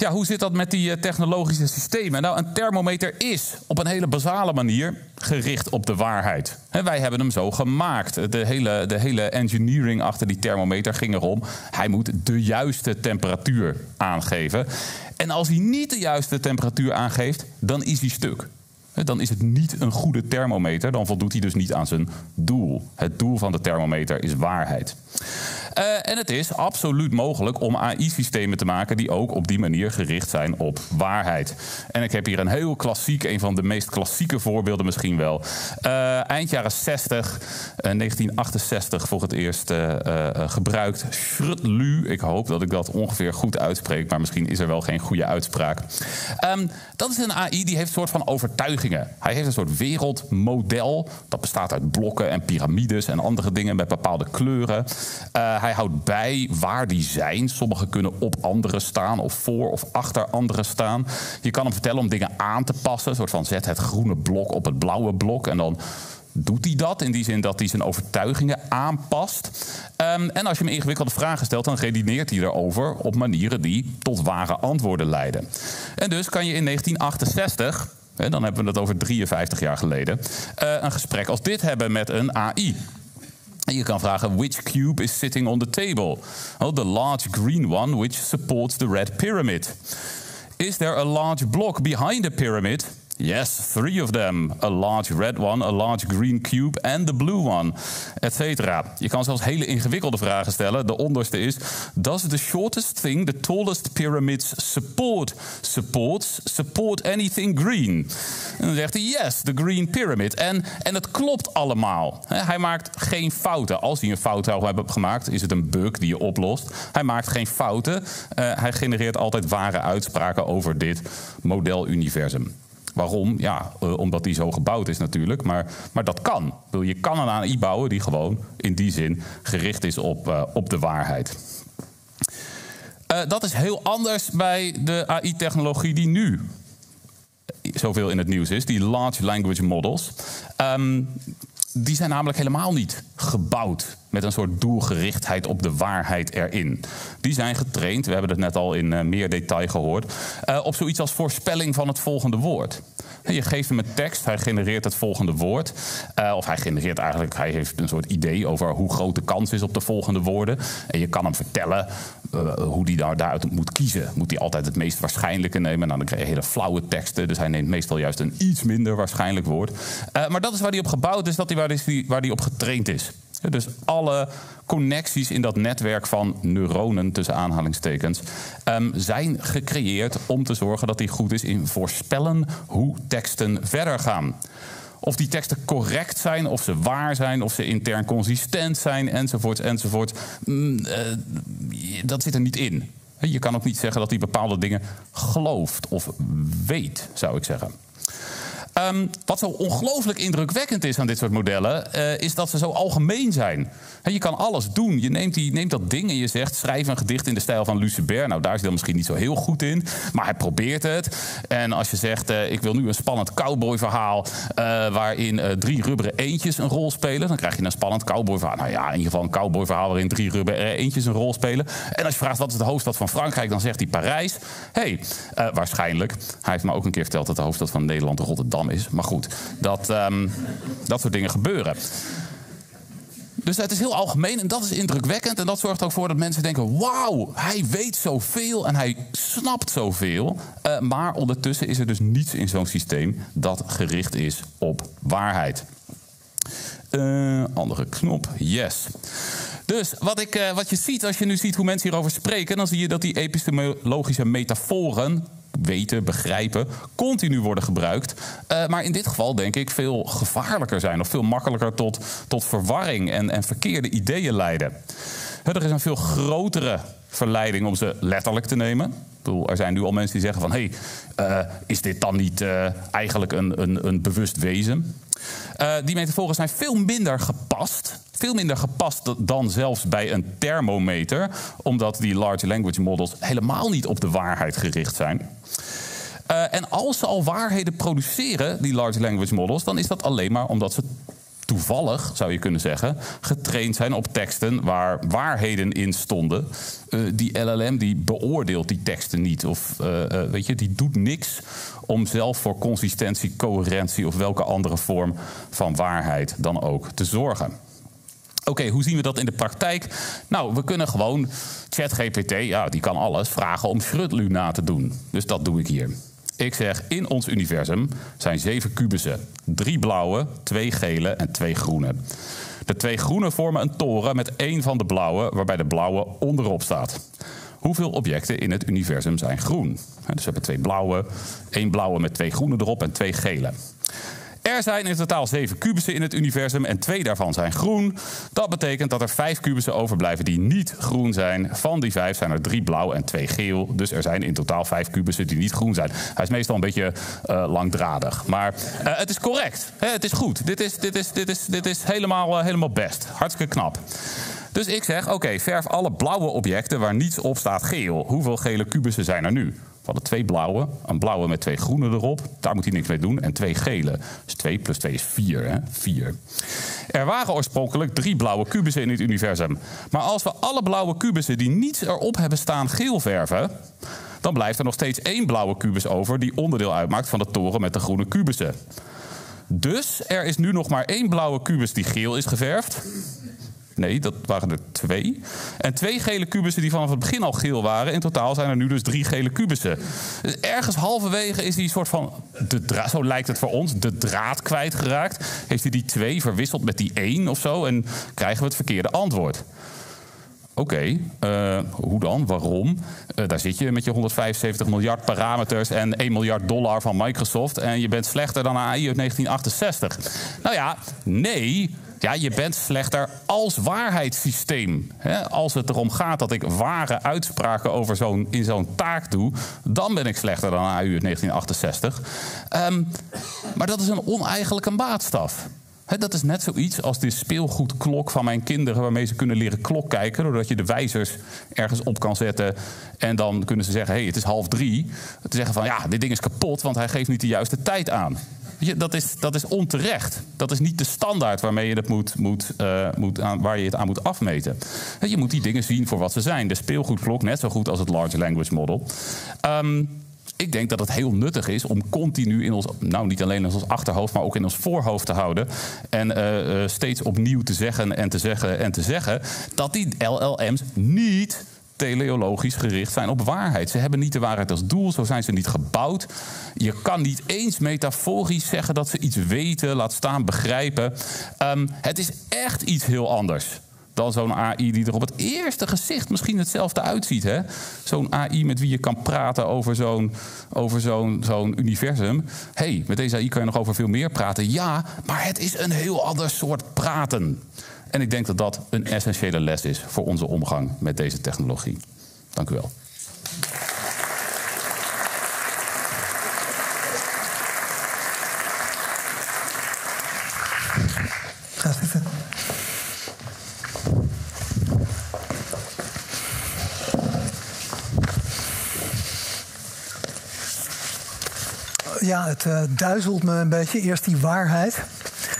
Ja, hoe zit dat met die eh, technologische systemen? Nou, een thermometer is op een hele basale manier gericht op de waarheid. Wij hebben hem zo gemaakt. De hele, de hele engineering achter die thermometer ging erom. Hij moet de juiste temperatuur aangeven. En als hij niet de juiste temperatuur aangeeft, dan is hij stuk. Dan is het niet een goede thermometer. Dan voldoet hij dus niet aan zijn doel. Het doel van de thermometer is waarheid. Uh, en het is absoluut mogelijk om AI-systemen te maken die ook op die manier gericht zijn op waarheid. En ik heb hier een heel klassiek, een van de meest klassieke voorbeelden misschien wel. Uh, eind jaren 60, uh, 1968 voor het eerst gebruikt. Schrutlu, ik hoop dat ik dat ongeveer goed uitspreek, maar misschien is er wel geen goede uitspraak. Um, dat is een AI die heeft een soort van overtuigingen. Hij heeft een soort wereldmodel. Dat bestaat uit blokken en piramides en andere dingen met bepaalde kleuren. Hij houdt bij waar die zijn. Sommige kunnen op andere staan of voor of achter andere staan. Je kan hem vertellen om dingen aan te passen. Een soort van zet het groene blok op het blauwe blok en dan doet hij dat. In die zin dat hij zijn overtuigingen aanpast. Um, en als je hem ingewikkelde vragen stelt, dan redeneert hij erover op manieren die tot ware antwoorden leiden. En dus kan je in 1968, hè, dan hebben we het over 53 jaar geleden, uh, een gesprek als dit hebben met een AI. Je kan vragen, which cube is sitting on the table? Oh, the large green one which supports the red pyramid. Is there a large block behind the pyramid? Yes, three of them. A large red one, a large green cube and the blue one, etc. Je kan zelfs hele ingewikkelde vragen stellen. De onderste is: Does the shortest thing the tallest pyramids support? Supports support anything green? En dan zegt hij: Yes, the green pyramid. En, en het klopt allemaal. Hij maakt geen fouten. Als hij een fout zou hebben gemaakt, is het een bug die je oplost. Hij maakt geen fouten. Uh, hij genereert altijd ware uitspraken over dit modeluniversum. Waarom? Ja, uh, omdat die zo gebouwd is natuurlijk. Maar, maar dat kan. Je kan een AI bouwen die gewoon in die zin gericht is op, uh, op de waarheid. Uh, dat is heel anders bij de AI-technologie die nu zoveel in het nieuws is, die large language models. Um, die zijn namelijk helemaal niet gebouwd met een soort doelgerichtheid op de waarheid erin. Die zijn getraind, we hebben het net al in uh, meer detail gehoord, uh, op zoiets als voorspelling van het volgende woord. Je geeft hem een tekst, hij genereert het volgende woord. Uh, of hij genereert eigenlijk, hij heeft een soort idee over hoe groot de kans is op de volgende woorden. En je kan hem vertellen hoe hij daar, daaruit moet kiezen. Moet hij altijd het meest waarschijnlijke nemen? Nou, dan krijg je hele flauwe teksten. Dus hij neemt meestal juist een iets minder waarschijnlijk woord. Maar dat is waar hij op gebouwd is, dat hij, waar, hij, waar hij op getraind is. Dus alle connecties in dat netwerk van neuronen, tussen aanhalingstekens, um, zijn gecreëerd om te zorgen dat hij goed is in voorspellen hoe teksten verder gaan. Of die teksten correct zijn, of ze waar zijn, of ze intern consistent zijn, enzovoort, enzovoort. Mm, uh, dat zit er niet in. Je kan ook niet zeggen dat hij bepaalde dingen gelooft of weet, zou ik zeggen. Um, wat zo ongelooflijk indrukwekkend is aan dit soort modellen, uh, is dat ze zo algemeen zijn. Je kan alles doen. Je neemt, die, neemt dat ding en je zegt: schrijf een gedicht in de stijl van Lucebert. Nou, daar is hij misschien niet zo heel goed in, maar hij probeert het. En als je zegt: uh, ik wil nu een spannend cowboyverhaal uh, waarin drie rubberen eentjes een rol spelen, dan krijg je een spannend cowboyverhaal. Nou ja, in ieder geval een cowboyverhaal waarin drie rubberen eentjes een rol spelen. En als je vraagt wat is de hoofdstad van Frankrijk, dan zegt hij Parijs. Hé, hey, waarschijnlijk. Hij heeft me ook een keer verteld dat de hoofdstad van Nederland Rotterdam is. Maar goed, dat, um, dat soort dingen gebeuren. Dus het is heel algemeen en dat is indrukwekkend. En dat zorgt ook voor dat mensen denken: wauw, hij weet zoveel en hij snapt zoveel. Uh, maar ondertussen is er dus niets in zo'n systeem dat gericht is op waarheid. Uh, andere knop, yes. Dus wat, ik, uh, wat je ziet, als je nu ziet hoe mensen hierover spreken, dan zie je dat die epistemologische metaforen weten, begrijpen, continu worden gebruikt. Uh, maar in dit geval denk ik veel gevaarlijker zijn of veel makkelijker tot, tot verwarring en, en verkeerde ideeën leiden. Er is een veel grotere verleiding om ze letterlijk te nemen. Ik bedoel, er zijn nu al mensen die zeggen van... hé, hey, uh, is dit dan niet uh, eigenlijk een, een, een bewust wezen? Uh, die metaforen zijn veel minder gepast. Veel minder gepast dan zelfs bij een thermometer. Omdat die large language models helemaal niet op de waarheid gericht zijn. En als ze al waarheden produceren, die large language models, dan is dat alleen maar omdat ze toevallig, zou je kunnen zeggen, getraind zijn op teksten waar waarheden in stonden. Uh, die LLM die beoordeelt die teksten niet. Of uh, weet je, die doet niks om zelf voor consistentie, coherentie of welke andere vorm van waarheid dan ook te zorgen. Oké, hoe zien we dat in de praktijk? Nou, we kunnen gewoon ChatGPT, ja, die kan alles, vragen om Schrödlu na te doen. Dus dat doe ik hier. Ik zeg, in ons universum zijn zeven kubussen. Drie blauwe, twee gele en twee groene. De twee groene vormen een toren met één van de blauwe, waarbij de blauwe onderop staat. Hoeveel objecten in het universum zijn groen? Dus we hebben twee blauwe, één blauwe met twee groene erop en twee gele. Er zijn in totaal zeven kubussen in het universum en twee daarvan zijn groen. Dat betekent dat er vijf kubussen overblijven die niet groen zijn. Van die vijf zijn er drie blauw en twee geel. Dus er zijn in totaal vijf kubussen die niet groen zijn. Hij is meestal een beetje uh, langdradig. Maar uh, het is correct. Het is goed. Dit is, dit is, dit is, dit is helemaal, uh, helemaal best. Hartstikke knap. Dus ik zeg, oké, verf alle blauwe objecten waar niets op staat geel. Hoeveel gele kubussen zijn er nu? We hadden twee blauwe, een blauwe met twee groene erop. Daar moet hij niks mee doen. En twee gele. Dus 2 plus 2 is 4. Hè? 4. Er waren oorspronkelijk drie blauwe kubussen in het universum. Maar als we alle blauwe kubussen die niets erop hebben staan geel verven... dan blijft er nog steeds één blauwe kubus over... die onderdeel uitmaakt van de toren met de groene kubussen. Dus er is nu nog maar één blauwe kubus die geel is geverfd. Nee, dat waren er twee. En twee gele kubussen die vanaf het begin al geel waren. In totaal zijn er nu dus drie gele kubussen. Dus ergens halverwege is die soort van, de zo lijkt het voor ons, de draad kwijtgeraakt. Heeft hij die twee verwisseld met die één of zo en krijgen we het verkeerde antwoord. Oké, uh, hoe dan? Waarom? Uh, daar zit je met je 175 miljard parameters en 1 miljard dollar van Microsoft en je bent slechter dan AI uit 1968. Nou ja, nee. Ja, je bent slechter als waarheidssysteem. als het erom gaat dat ik ware uitspraken over zo'n, in zo'n taak doe, dan ben ik slechter dan AU uit 1968. Um, maar dat is een oneigenlijke maatstaf. dat is net zoiets als de speelgoedklok van mijn kinderen, waarmee ze kunnen leren klok kijken, doordat je de wijzers ergens op kan zetten. En dan kunnen ze zeggen: hé, hey, het is half drie. Te zeggen van ja, dit ding is kapot, want hij geeft niet de juiste tijd aan. Dat, is, dat is onterecht. Dat is niet de standaard waarmee je het moet, moet, uh, moet waar je het aan moet afmeten. Je moet die dingen zien voor wat ze zijn. De speelgoedklok net zo goed als het large language model. Um, ik denk dat het heel nuttig is om continu in ons, nou niet alleen in ons achterhoofd, maar ook in ons voorhoofd te houden. En uh, uh, steeds opnieuw te zeggen en te zeggen en te zeggen dat die LLM's niet teleologisch gericht zijn op waarheid. Ze hebben niet de waarheid als doel, zo zijn ze niet gebouwd. Je kan niet eens metaforisch zeggen dat ze iets weten, laat staan begrijpen. Um, het is echt iets heel anders dan zo'n AI die er op het eerste gezicht misschien hetzelfde uitziet. Zo'n AI met wie je kan praten over zo'n, over zo'n, zo'n universum. hey, met deze AI kan je nog over veel meer praten. Ja, maar het is een heel ander soort praten. En ik denk dat dat een essentiële les is voor onze omgang met deze technologie. Dank u wel. Ja, het uh, duizelt me een beetje. Eerst die waarheid.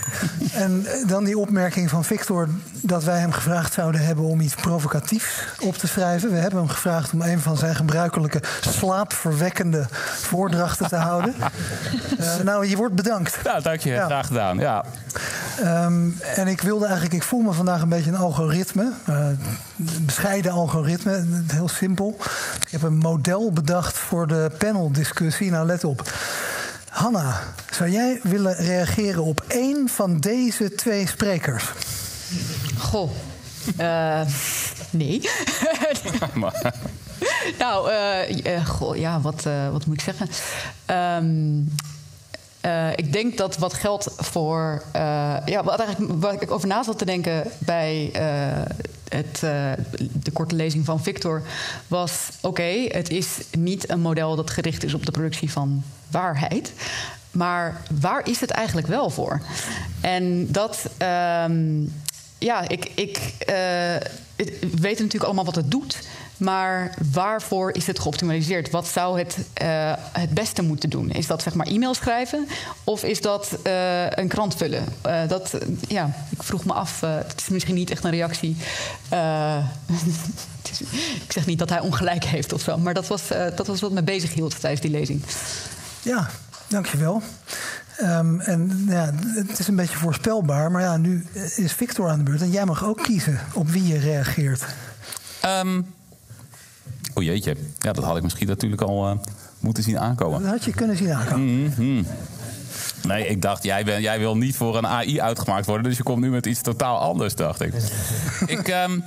En dan die opmerking van Victor dat wij hem gevraagd zouden hebben om iets provocatiefs op te schrijven. We hebben hem gevraagd om een van zijn gebruikelijke slaapverwekkende voordrachten te houden. Uh, nou, je wordt bedankt. Ja, dank je. Ja. Graag gedaan. Ja. Um, en ik wilde eigenlijk, ik voel me vandaag een beetje een algoritme. Uh, een bescheiden algoritme, heel simpel. Ik heb een model bedacht voor de paneldiscussie. Nou, let op. Hanna, zou jij willen reageren op één van deze twee sprekers? Goh, uh, nee. nou, uh, goh, ja, wat, uh, wat moet ik zeggen? Um, ik denk dat wat geldt voor. ja, wat eigenlijk, waar ik over na zat te denken bij het, de korte lezing van Victor was: oké, het is niet een model dat gericht is op de productie van waarheid. Maar waar is het eigenlijk wel voor? En dat. Um, ja, ik, ik uh, we weten natuurlijk allemaal wat het doet. Maar waarvoor is het geoptimaliseerd? Wat zou het uh, het beste moeten doen? Is dat zeg maar e-mail schrijven? Of is dat uh, een krant vullen? Uh, dat, ja, ik vroeg me af. het is misschien niet echt een reactie. ik zeg niet dat hij ongelijk heeft of zo. Maar dat was, dat was wat me bezig hield tijdens die lezing. Ja, dankjewel. Um, en ja, het is een beetje voorspelbaar, maar ja, nu is Victor aan de beurt. En jij mag ook kiezen op wie je reageert. Um, oh jeetje, ja, dat had ik misschien natuurlijk al uh, moeten zien aankomen. Dat had je kunnen zien aankomen. Mm -hmm. Nee, ik dacht, jij, ben, jij wil niet voor een AI uitgemaakt worden, dus je komt nu met iets totaal anders, dacht ik. ik um,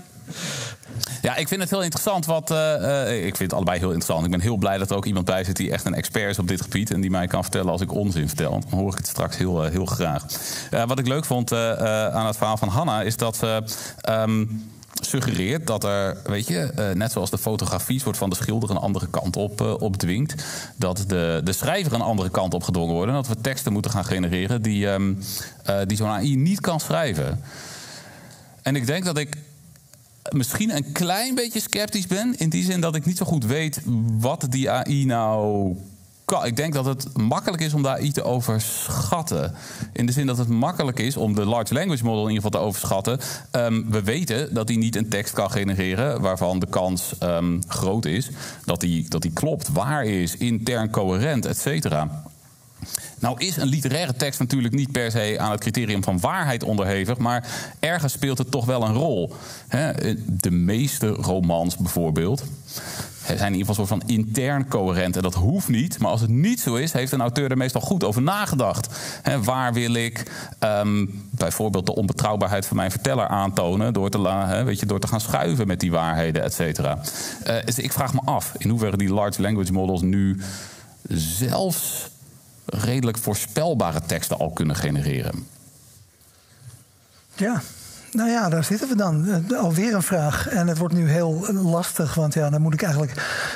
ja, ik vind het heel interessant. Wat, uh, ik vind het allebei heel interessant. Ik ben heel blij dat er ook iemand bij zit die echt een expert is op dit gebied. En die mij kan vertellen als ik onzin vertel. Dan hoor ik het straks heel, uh, heel graag. wat ik leuk vond aan het verhaal van Hanna is dat ze. Um, suggereert dat er, weet je, net zoals de fotografie soort van de schilder een andere kant op, uh, dat de, de schrijver een andere kant op gedwongen wordt. En dat we teksten moeten gaan genereren die, um, uh, die zo'n AI niet kan schrijven. En ik denk dat ik misschien een klein beetje sceptisch ben. In die zin dat ik niet zo goed weet wat die AI nou. Ik denk dat het makkelijk is om de AI te overschatten. In de zin dat het makkelijk is om de large language model in ieder geval te overschatten. Um, we weten dat hij niet een tekst kan genereren waarvan de kans um, groot is dat die, dat die klopt, waar is, intern coherent, et cetera. Nou is een literaire tekst natuurlijk niet per se aan het criterium van waarheid onderhevig, maar ergens speelt het toch wel een rol. De meeste romans bijvoorbeeld zijn in ieder geval soort van intern coherent. En dat hoeft niet. Maar als het niet zo is, heeft een auteur er meestal goed over nagedacht. waar wil ik um, bijvoorbeeld de onbetrouwbaarheid van mijn verteller aantonen... door te, weet je, door te gaan schuiven met die waarheden, et cetera. Uh, dus ik vraag me af in hoeverre die large language models nu zelfs redelijk voorspelbare teksten al kunnen genereren. Ja, nou ja, daar zitten we dan. Uh, alweer een vraag. En het wordt nu heel lastig. Want ja, dan moet ik eigenlijk,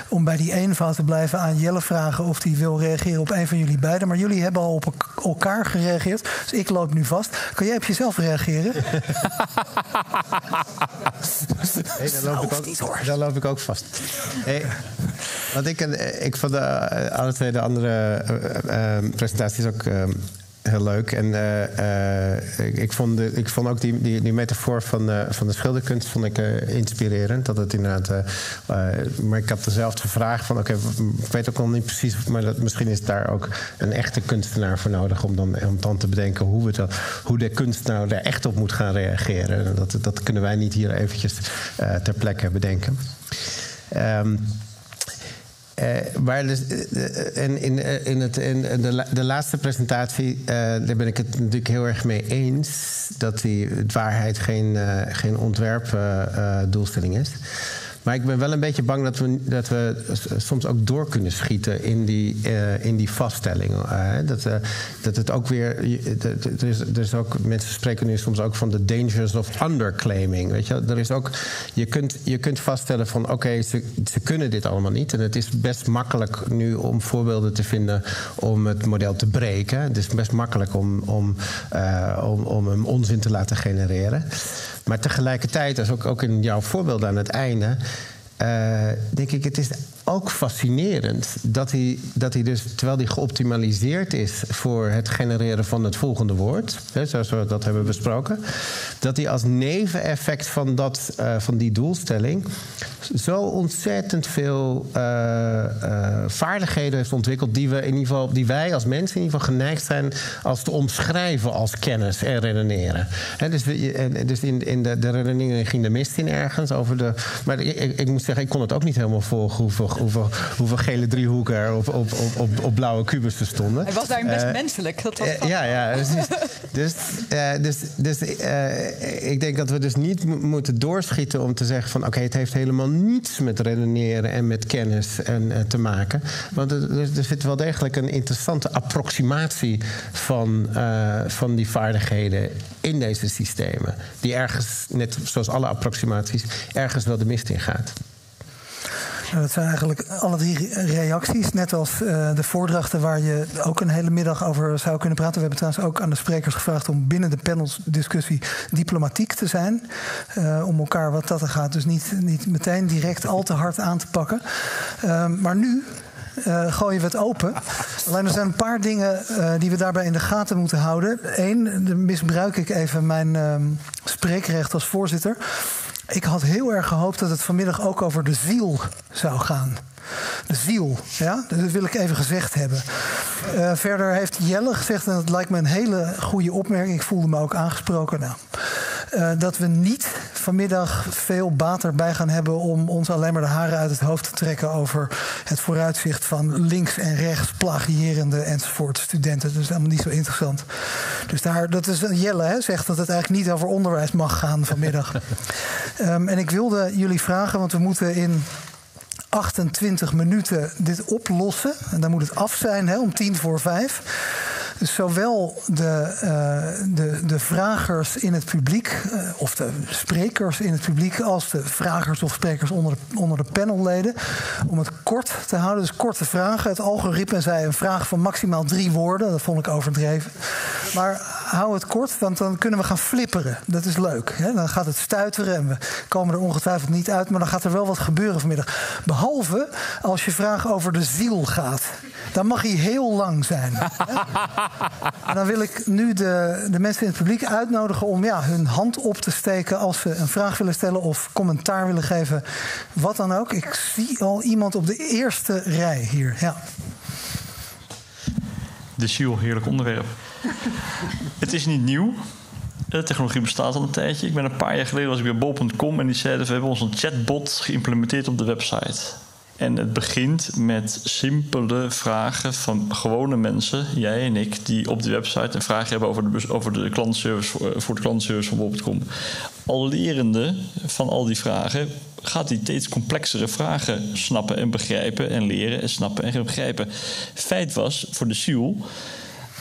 om bij die eenvoud te blijven, aan Jelle vragen of hij wil reageren op een van jullie beiden. Maar jullie hebben al op elkaar gereageerd. Dus ik loop nu vast. Kan jij op jezelf reageren? hey, dan, loop ik ook, dan loop ik ook vast. Hey, wat ik, ik vond de, eh, alle twee de andere uh, uh, presentaties ook heel leuk. En uh, ik, ik, vond de, ik vond ook die, die, die metafoor van, van de schilderkunst vond ik, uh, inspirerend. Dat het inderdaad. maar ik had dezelfde vraag van: oké, ik weet ook nog niet precies, maar dat, misschien is daar ook een echte kunstenaar voor nodig om dan, om dan te bedenken hoe, we dat, hoe de kunstenaar er echt op moet gaan reageren. Dat, dat kunnen wij niet hier eventjes ter plekke bedenken. Um, uh, maar dus, uh, in, in, in, het, in de, de laatste presentatie, daar ben ik het natuurlijk heel erg mee eens dat die waarheid geen, geen ontwerpdoelstelling is. Maar ik ben wel een beetje bang dat we, dat we soms ook door kunnen schieten in die, uh, in die vaststelling. Uh, dat, uh, dat het ook weer. Er is, er is ook, mensen spreken nu soms ook van de dangers of underclaiming. Weet je, er is ook, je, kunt, je kunt vaststellen van oké, ze, ze kunnen dit allemaal niet. En het is best makkelijk nu om voorbeelden te vinden om het model te breken. Het is best makkelijk om, om, om, om hem onzin te laten genereren. Maar tegelijkertijd, als ook, ook in jouw voorbeeld aan het einde, uh, denk ik, het is ook fascinerend dat hij, dat hij dus, terwijl hij geoptimaliseerd is voor het genereren van het volgende woord, hè, zoals we dat hebben besproken, dat hij als neveneffect van, dat, uh, van die doelstelling zo ontzettend veel uh, uh, vaardigheden heeft ontwikkeld die, we in ieder geval, die wij als mensen in ieder geval geneigd zijn als te omschrijven als kennis en redeneren. Hè, dus dus in, in de, de redenering ging de mist in ergens over de. Maar ik, ik, ik moet zeggen, ik kon het ook niet helemaal volgen hoeveel hoeveel, hoeveel gele driehoeken er op, op, op, op, blauwe kubussen stonden. Hij was daar best uh, menselijk. Dat was uh, ja, ja. Dus, dus, uh, dus, dus ik denk dat we dus niet moeten doorschieten om te zeggen van... oké, het heeft helemaal niets met redeneren en met kennis en, te maken. Want er, er, zit wel degelijk een interessante approximatie van, van die vaardigheden in deze systemen. Die ergens, net zoals alle approximaties, ergens wel de mist in gaat. Dat zijn eigenlijk alle drie reacties. Net als uh, de voordrachten waar je ook een hele middag over zou kunnen praten. We hebben trouwens ook aan de sprekers gevraagd om binnen de panelsdiscussie diplomatiek te zijn. Uh, om elkaar wat dat er gaat. Dus niet, niet meteen direct al te hard aan te pakken. Uh, maar nu uh, gooien we het open. Alleen er zijn een paar dingen uh, die we daarbij in de gaten moeten houden. Eén, misbruik ik even mijn uh, spreekrecht als voorzitter. Ik had heel erg gehoopt dat het vanmiddag ook over de ziel zou gaan. De ziel, ja? Dat wil ik even gezegd hebben. Uh, verder heeft Jelle gezegd, en dat lijkt me een hele goede opmerking. Ik voelde me ook aangesproken. Nou, uh, dat we niet vanmiddag veel baat erbij gaan hebben om ons alleen maar de haren uit het hoofd te trekken over het vooruitzicht van links en rechts plagierende enzovoort studenten. Dat is helemaal niet zo interessant. Dus daar, dat is Jelle hè, zegt dat het eigenlijk niet over onderwijs mag gaan vanmiddag. um, en ik wilde jullie vragen, want we moeten in 28 minuten dit oplossen. En dan moet het af zijn hè, om tien voor vijf. Dus zowel de, uh, de, de vragers in het publiek, uh, of de sprekers in het publiek, als de vragers of sprekers onder de, onder de panelleden, om het kort te houden. Dus korte vragen. Het algoritme zei een vraag van maximaal drie woorden. Dat vond ik overdreven. Maar hou het kort, want dan kunnen we gaan flipperen. Dat is leuk. Hè? Dan gaat het stuiteren en we komen er ongetwijfeld niet uit, maar dan gaat er wel wat gebeuren vanmiddag. Behalve als je vraag over de ziel gaat. Dan mag hij heel lang zijn. en dan wil ik nu de, de mensen in het publiek uitnodigen om ja, hun hand op te steken als ze een vraag willen stellen of commentaar willen geven. Wat dan ook. Ik zie al iemand op de eerste rij hier. Ja. De ziel, heerlijk onderwerp. het is niet nieuw. De technologie bestaat al een tijdje. Ik ben een paar jaar geleden was ik bij bol.com en die zeiden: we hebben onze chatbot geïmplementeerd op de website. En het begint met simpele vragen van gewone mensen, jij en ik, die op de website een vraag hebben over de, over de klantenservice, voor de klantenservice van bol.com. Al lerende van al die vragen gaat hij steeds complexere vragen snappen en begrijpen en leren en snappen en begrijpen. Feit was voor de ziel,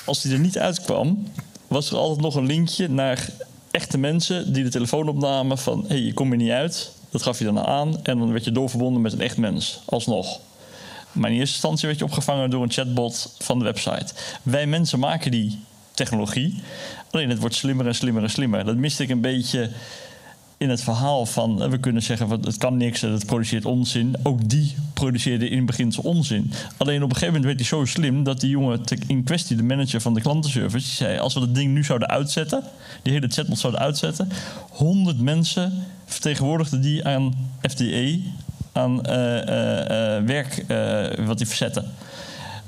als hij er niet uitkwam, was er altijd nog een linkje naar echte mensen die de telefoon opnamen van hé, hey, je komt er niet uit. Dat gaf je dan aan en dan werd je doorverbonden met een echt mens, alsnog. Maar in eerste instantie werd je opgevangen door een chatbot van de website. Wij mensen maken die technologie, alleen het wordt slimmer en slimmer en slimmer. Dat miste ik een beetje in het verhaal van eh, we kunnen zeggen van het kan niks en het produceert onzin. Ook die produceerde in beginsel onzin. Alleen op een gegeven moment werd hij zo slim dat die jongen in kwestie, de manager van de klantenservice, zei: Als we dat ding nu zouden uitzetten, die hele chatbot zouden uitzetten, 100 mensen vertegenwoordigden die aan FDE, aan uh, uh, werk wat die verzetten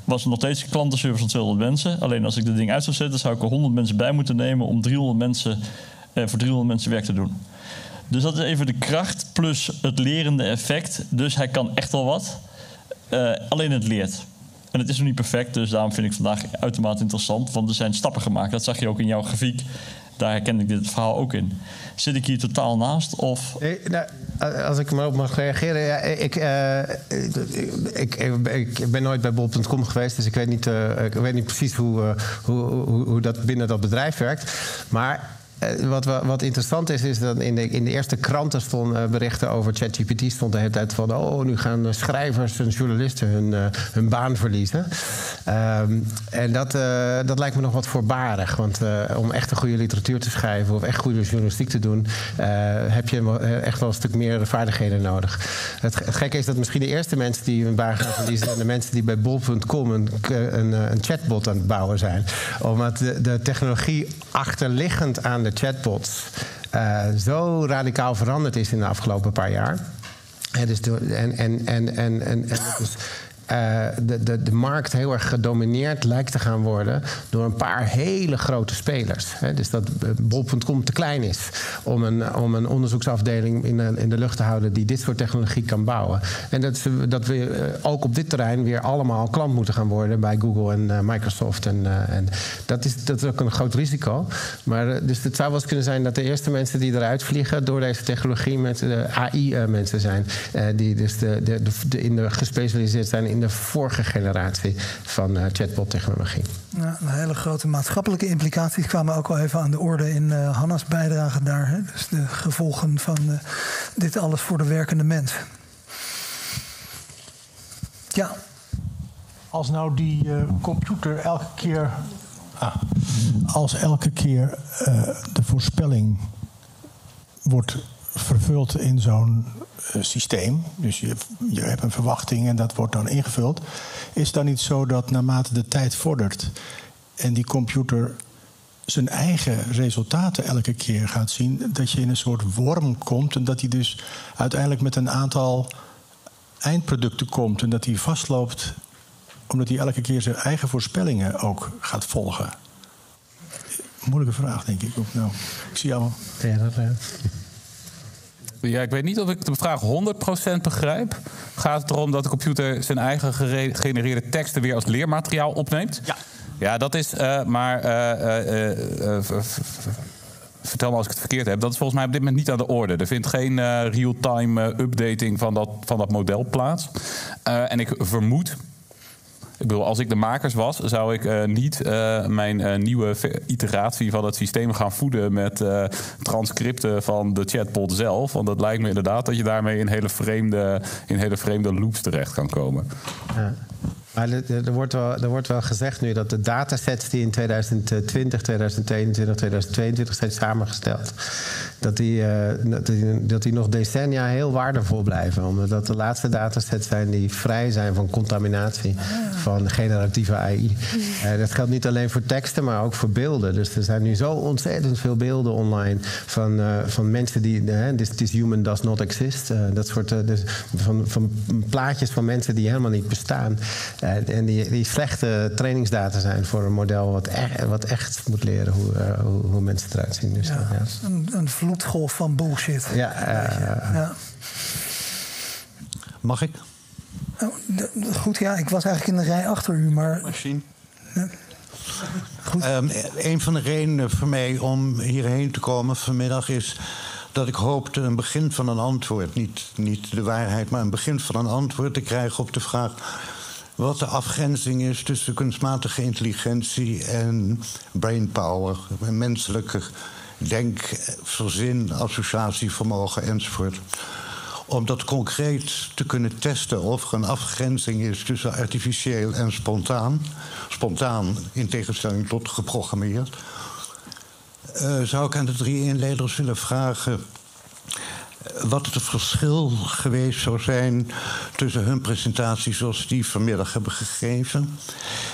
was nog steeds klantenservice van 200 mensen. Alleen als ik dat ding uit zou zetten, zou ik er 100 mensen bij moeten nemen om 300 mensen, voor 300 mensen werk te doen. Dus dat is even de kracht plus het lerende effect. Dus hij kan echt wel wat. Uh, alleen het leert. En het is nog niet perfect, dus daarom vind ik vandaag uitermate interessant. Want er zijn stappen gemaakt. Dat zag je ook in jouw grafiek. Daar herken ik dit verhaal ook in. Zit ik hier totaal naast? Of... nou, als ik maar op mag reageren. Ja, ik, uh, ik, ik, ik, ben nooit bij bol.com geweest, dus ik weet niet, uh, ik weet niet precies hoe, hoe, hoe, hoe dat binnen dat bedrijf werkt. Maar eh, wat, wat, interessant is, is dat in de, in de eerste kranten stonden uh, berichten over ChatGPT. stond de hele tijd van: oh, nu gaan schrijvers en journalisten hun, uh, hun baan verliezen. Um, en dat, dat lijkt me nog wat voorbarig. Want om echt een goede literatuur te schrijven of echt goede journalistiek te doen, heb je echt wel een stuk meer vaardigheden nodig. Het, het, gekke is dat misschien de eerste mensen die hun baan gaan verliezen zijn de mensen die bij bol.com een, een, een, chatbot aan het bouwen zijn. Omdat de, de technologie achterliggend aan de chatbots uh, zo radicaal veranderd is in de afgelopen paar jaar. En, dus de, en, en, en, en, en, dus uh, de, de, de markt heel erg gedomineerd lijkt te gaan worden door een paar hele grote spelers. Dus dat eh, bol.com te klein is om een, om een onderzoeksafdeling in de, in de lucht te houden die dit soort technologie kan bouwen. En dat, dat we uh, ook op dit terrein weer allemaal klant moeten gaan worden bij Google en Microsoft. En, en dat, is, dat is ook een groot risico. Maar dus het zou wel eens kunnen zijn dat de eerste mensen die eruit vliegen door deze technologie met AI-mensen zijn. die dus de, de, de, in de gespecialiseerd zijn in de vorige generatie van uh, chatbot-technologie. Ja, hele grote maatschappelijke implicaties kwamen ook al even aan de orde in uh, Hanna's bijdrage daar. Hè? Dus de gevolgen van uh, dit alles voor de werkende mens. Ja. Als nou die uh, computer elke keer. Ah, als elke keer uh, de voorspelling wordt vervuld in zo'n uh, systeem. Dus je, je hebt een verwachting en dat wordt dan ingevuld. Is dan niet zo dat naarmate de tijd vordert en die computer zijn eigen resultaten elke keer gaat zien, dat je in een soort worm komt en dat hij dus uiteindelijk met een aantal eindproducten komt en dat hij vastloopt omdat hij elke keer zijn eigen voorspellingen ook gaat volgen? Moeilijke vraag, denk ik. Nou, ik zie allemaal. Ja, ik weet niet of ik de vraag 100% begrijp. Gaat het erom dat de computer zijn eigen gegenereerde teksten weer als leermateriaal opneemt? Ja. Ja, dat is. Uh, maar. Uh, vertel me als ik het verkeerd heb. Dat is volgens mij op dit moment niet aan de orde. Er vindt geen real-time updating van dat, van dat model plaats. en ik vermoed ik bedoel, als ik de makers was, zou ik uh, niet uh, mijn uh, nieuwe iteratie van het systeem gaan voeden met transcripten van de chatbot zelf. Want dat lijkt me inderdaad dat je daarmee in hele vreemde, in hele vreemde loops terecht kan komen. Ja. Maar er wordt, wel, er wordt wel gezegd nu dat de datasets die in 2020, 2021, 2022 zijn samengesteld, dat die, uh, dat, die, nog decennia heel waardevol blijven. Omdat de laatste datasets zijn die vrij zijn van contaminatie van generatieve AI. Uh, eh, dat geldt niet alleen voor teksten, maar ook voor beelden. Dus er zijn nu zo ontzettend veel beelden online van, uh, van mensen die. this, this human does not exist. dat soort dus van, van plaatjes van mensen die helemaal niet bestaan. en die, die slechte trainingsdata zijn voor een model wat, echt, wat echt moet leren hoe, hoe, hoe, mensen eruit zien. Dus, ja, ja. Een, een vloedgolf van bullshit. Ja, uh, ja. Mag ik? Oh, goed, ja, ik was eigenlijk in de rij achter u, maar. Machine. Goed. Um, een van de redenen voor mij om hierheen te komen vanmiddag is dat ik hoopte een begin van een antwoord, niet, niet de waarheid, maar een begin van een antwoord te krijgen op de vraag wat de afgrenzing is tussen kunstmatige intelligentie en brainpower, menselijke denk, verzin, associatievermogen enzovoort. Om dat concreet te kunnen testen of er een afgrenzing is tussen artificieel en spontaan. Spontaan in tegenstelling tot geprogrammeerd. Uh, zou ik aan de drie inleders willen vragen wat het verschil geweest zou zijn tussen hun presentatie zoals die vanmiddag hebben gegeven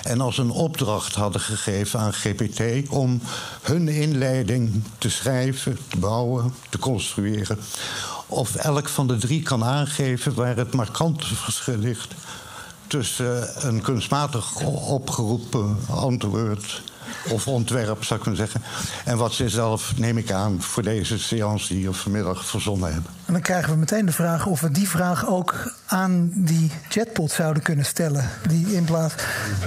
en als een opdracht hadden gegeven aan GPT om hun inleiding te schrijven, te bouwen, te construeren. Of elk van de drie kan aangeven waar het markante verschil ligt tussen een kunstmatig opgeroepen antwoord of ontwerp, zou ik maar zeggen. En wat ze zelf, neem ik aan, voor deze seance hier vanmiddag verzonnen hebben. En dan krijgen we meteen de vraag of we die vraag ook aan die chatbot zouden kunnen stellen. Die in plaats.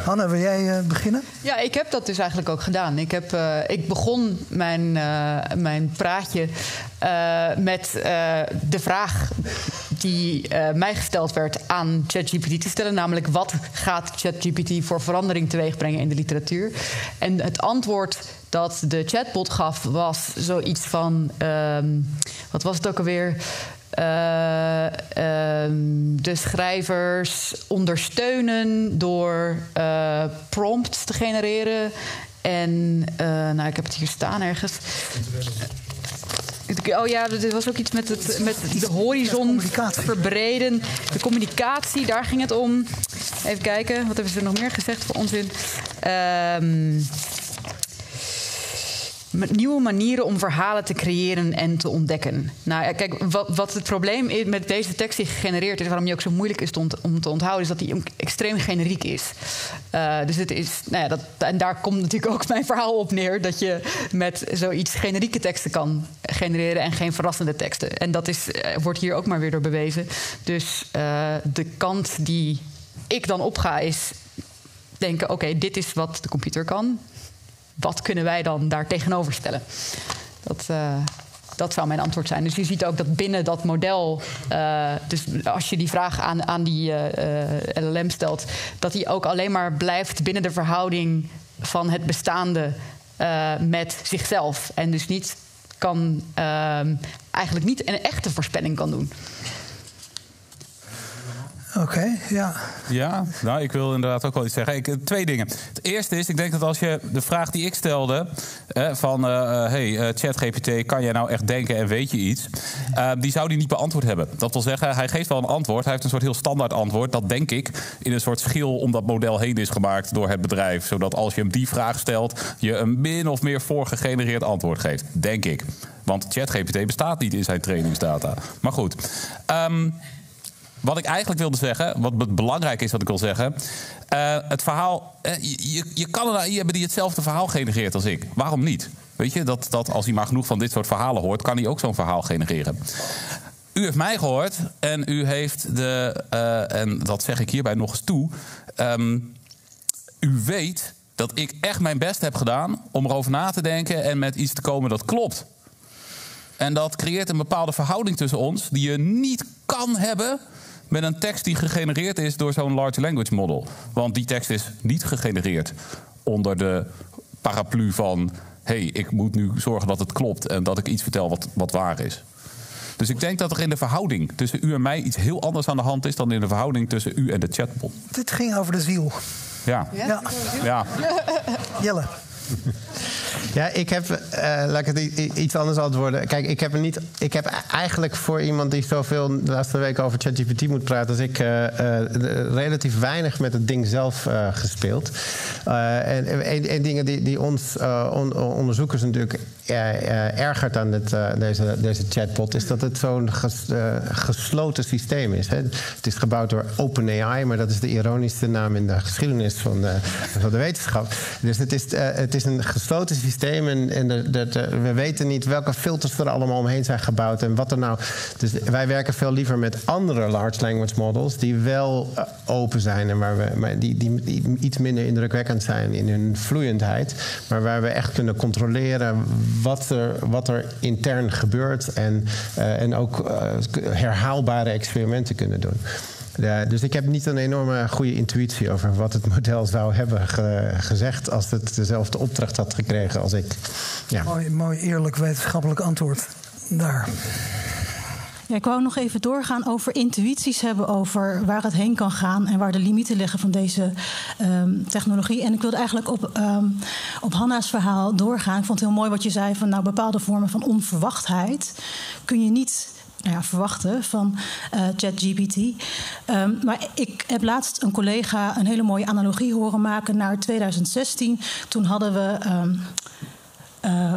Hanna, wil jij uh, beginnen? Ja, ik heb dat dus eigenlijk ook gedaan. Ik, heb, uh, ik begon mijn, uh, mijn praatje met de vraag die mij gesteld werd aan ChatGPT te stellen. Namelijk, wat gaat ChatGPT voor verandering teweeg brengen in de literatuur? En het antwoord dat de chatbot gaf was zoiets van... Um, wat was het ook alweer? Uh, uh, de schrijvers ondersteunen door uh, prompts te genereren. En nou, ik heb het hier staan ergens. Oh ja, dit was ook iets met, het, met de horizon verbreden. De communicatie, daar ging het om. Even kijken, wat hebben ze nog meer gezegd voor onzin? Ehm nieuwe manieren om verhalen te creëren en te ontdekken. Nou, kijk, wat, wat het probleem is met deze tekst die gegenereerd is, waarom die ook zo moeilijk is om te onthouden, is dat die extreem generiek is. Uh, dus het is, nou ja, dat, en daar komt natuurlijk ook mijn verhaal op neer, dat je met zoiets generieke teksten kan genereren en geen verrassende teksten. En dat is, uh, wordt hier ook maar weer door bewezen. Dus uh, de kant die ik dan opga is denken: oké, dit is wat de computer kan wat kunnen wij dan daar tegenover stellen? Dat, uh, dat zou mijn antwoord zijn. Dus je ziet ook dat binnen dat model, uh, dus als je die vraag aan, aan die uh, LLM stelt, dat die ook alleen maar blijft binnen de verhouding van het bestaande met zichzelf. En dus niet kan, eigenlijk niet een echte voorspelling kan doen. Oké, ja. Ja, nou, ik wil inderdaad ook wel iets zeggen. Ik, twee dingen. Het eerste is, ik denk dat als je de vraag die ik stelde... Eh, van, uh, hey, uh, ChatGPT, kan jij nou echt denken en weet je iets? die zou die niet beantwoord hebben. Dat wil zeggen, hij geeft wel een antwoord. Hij heeft een soort heel standaard antwoord. Dat denk ik in een soort schil om dat model heen is gemaakt door het bedrijf. Zodat als je hem die vraag stelt, je een min of meer voorgegenereerd antwoord geeft. Denk ik. Want ChatGPT bestaat niet in zijn trainingsdata. Maar goed. Um, wat ik eigenlijk wilde zeggen, wat belangrijk is wat ik wil zeggen. Uh, het verhaal. Uh, je, je AI hebben die hetzelfde verhaal genereert als ik. Waarom niet? Weet je, dat, dat als hij maar genoeg van dit soort verhalen hoort, kan hij ook zo'n verhaal genereren. U heeft mij gehoord en u heeft de. Uh, en dat zeg ik hierbij nog eens toe. Um, u weet dat ik echt mijn best heb gedaan om erover na te denken en met iets te komen dat klopt. En dat creëert een bepaalde verhouding tussen ons die je niet kan hebben met een tekst die gegenereerd is door zo'n large language model. Want die tekst is niet gegenereerd onder de paraplu van: hé, hey, ik moet nu zorgen dat het klopt en dat ik iets vertel wat, wat waar is. Dus ik denk dat er in de verhouding tussen u en mij iets heel anders aan de hand is dan in de verhouding tussen u en de chatbot. Dit ging over de ziel. Ja. Ja. ja. Jelle. Ja, ik heb, uh, laat ik het iets anders antwoorden. Kijk, ik heb, niet, ik heb eigenlijk voor iemand die zoveel de laatste week over ChatGPT moet praten als ik, uh, uh, relatief weinig met het ding zelf gespeeld. en een dingen die, die ons on, onderzoekers natuurlijk ergert aan dit, deze, deze chatbot, is dat het zo'n ges, gesloten systeem is. Hè. Het is gebouwd door OpenAI, maar dat is de ironische naam in de geschiedenis van de, van de wetenschap. Dus het is, het is een gesloten systeem. En, en we weten niet welke filters er allemaal omheen zijn gebouwd. En wat er nou. Dus wij werken veel liever met andere large language models. die wel open zijn. en waar we, maar die, die, die, iets minder indrukwekkend zijn in hun vloeiendheid. Maar waar we echt kunnen controleren wat er, wat er intern gebeurt. En, uh, en ook uh, herhaalbare experimenten kunnen doen. Dus ik heb niet een enorme goede intuïtie over wat het model zou hebben ge gezegd als het dezelfde opdracht had gekregen als ik. Ja. Mooi, mooi eerlijk wetenschappelijk antwoord daar. Ik wou nog even doorgaan over intuïties hebben over waar het heen kan gaan en waar de limieten liggen van deze um, technologie. En ik wilde eigenlijk op, um, op Hanna's verhaal doorgaan. Ik vond het heel mooi wat je zei van nou, bepaalde vormen van onverwachtheid kun je niet nou ja, verwachten van uh, ChatGPT. Um, maar ik heb laatst een collega een hele mooie analogie horen maken naar 2016. Toen hadden we. Uh,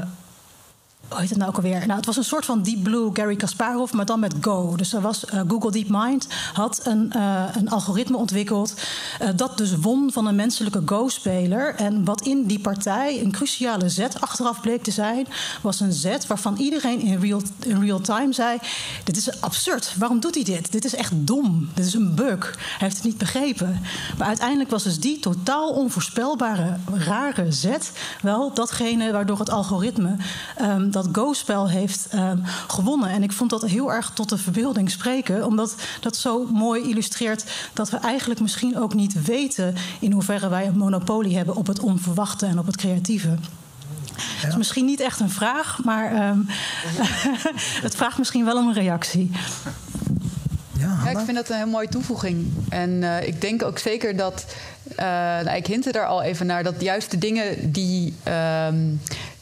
hoe het nou ook alweer? Nou, het was een soort van Deep Blue Gary Kasparov, maar dan met Go. Dus er was, uh, Google DeepMind had een, uh, een algoritme ontwikkeld uh, dat dus won van een menselijke Go-speler. En wat in die partij een cruciale zet achteraf bleek te zijn, was een zet waarvan iedereen in real, in real time zei: Dit is absurd. Waarom doet hij dit? Dit is echt dom. Dit is een bug. Hij heeft het niet begrepen. Maar uiteindelijk was dus die totaal onvoorspelbare, rare zet wel datgene waardoor het algoritme um, dat Go-spel heeft um, gewonnen. En ik vond dat heel erg tot de verbeelding spreken, omdat dat zo mooi illustreert dat we eigenlijk misschien ook niet weten in hoeverre wij een monopolie hebben op het onverwachte en op het creatieve. Ja. Dat is misschien niet echt een vraag, maar um, het vraagt misschien wel om een reactie. Ja, ja, ik vind dat een heel mooie toevoeging. En uh, ik denk ook zeker dat. Uh, nou, ik hinte daar al even naar dat juist de dingen die. Um,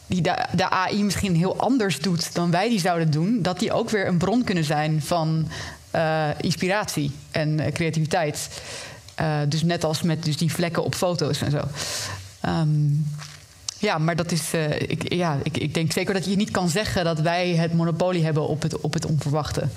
die de, AI misschien heel anders doet dan wij die zouden doen, dat die ook weer een bron kunnen zijn van uh, inspiratie en uh, creativiteit. Uh, dus net als met dus die vlekken op foto's en zo. Um, ja, maar dat is. ik, ja, ik, ik denk zeker dat je niet kan zeggen dat wij het monopolie hebben op het, op het onverwachte.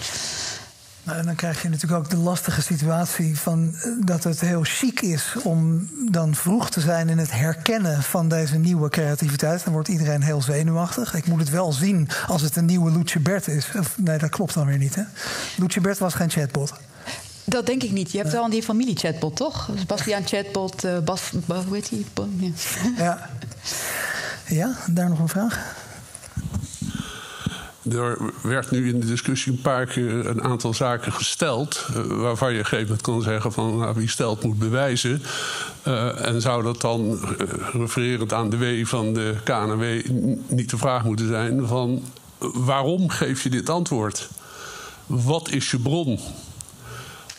Nou, en dan krijg je natuurlijk ook de lastige situatie van dat het heel chic is om dan vroeg te zijn in het herkennen van deze nieuwe creativiteit. Dan wordt iedereen heel zenuwachtig. Ik moet het wel zien als het een nieuwe Luce Bert is. Of, nee, dat klopt dan weer niet. Hè? Bert was geen chatbot. Dat denk ik niet. Je hebt wel die familie-chatbot, toch? Bastiaan Chatbot, uh, Bas, hoe heet die? Ja. ja. Ja, daar nog een vraag? Er werd nu in de discussie een paar keer een aantal zaken gesteld. Uh, waarvan je op een gegeven moment kon zeggen van nou, wie stelt moet bewijzen. Uh, en zou dat dan, uh, refererend aan de W van de KNW, niet de vraag moeten zijn van waarom geef je dit antwoord? Wat is je bron?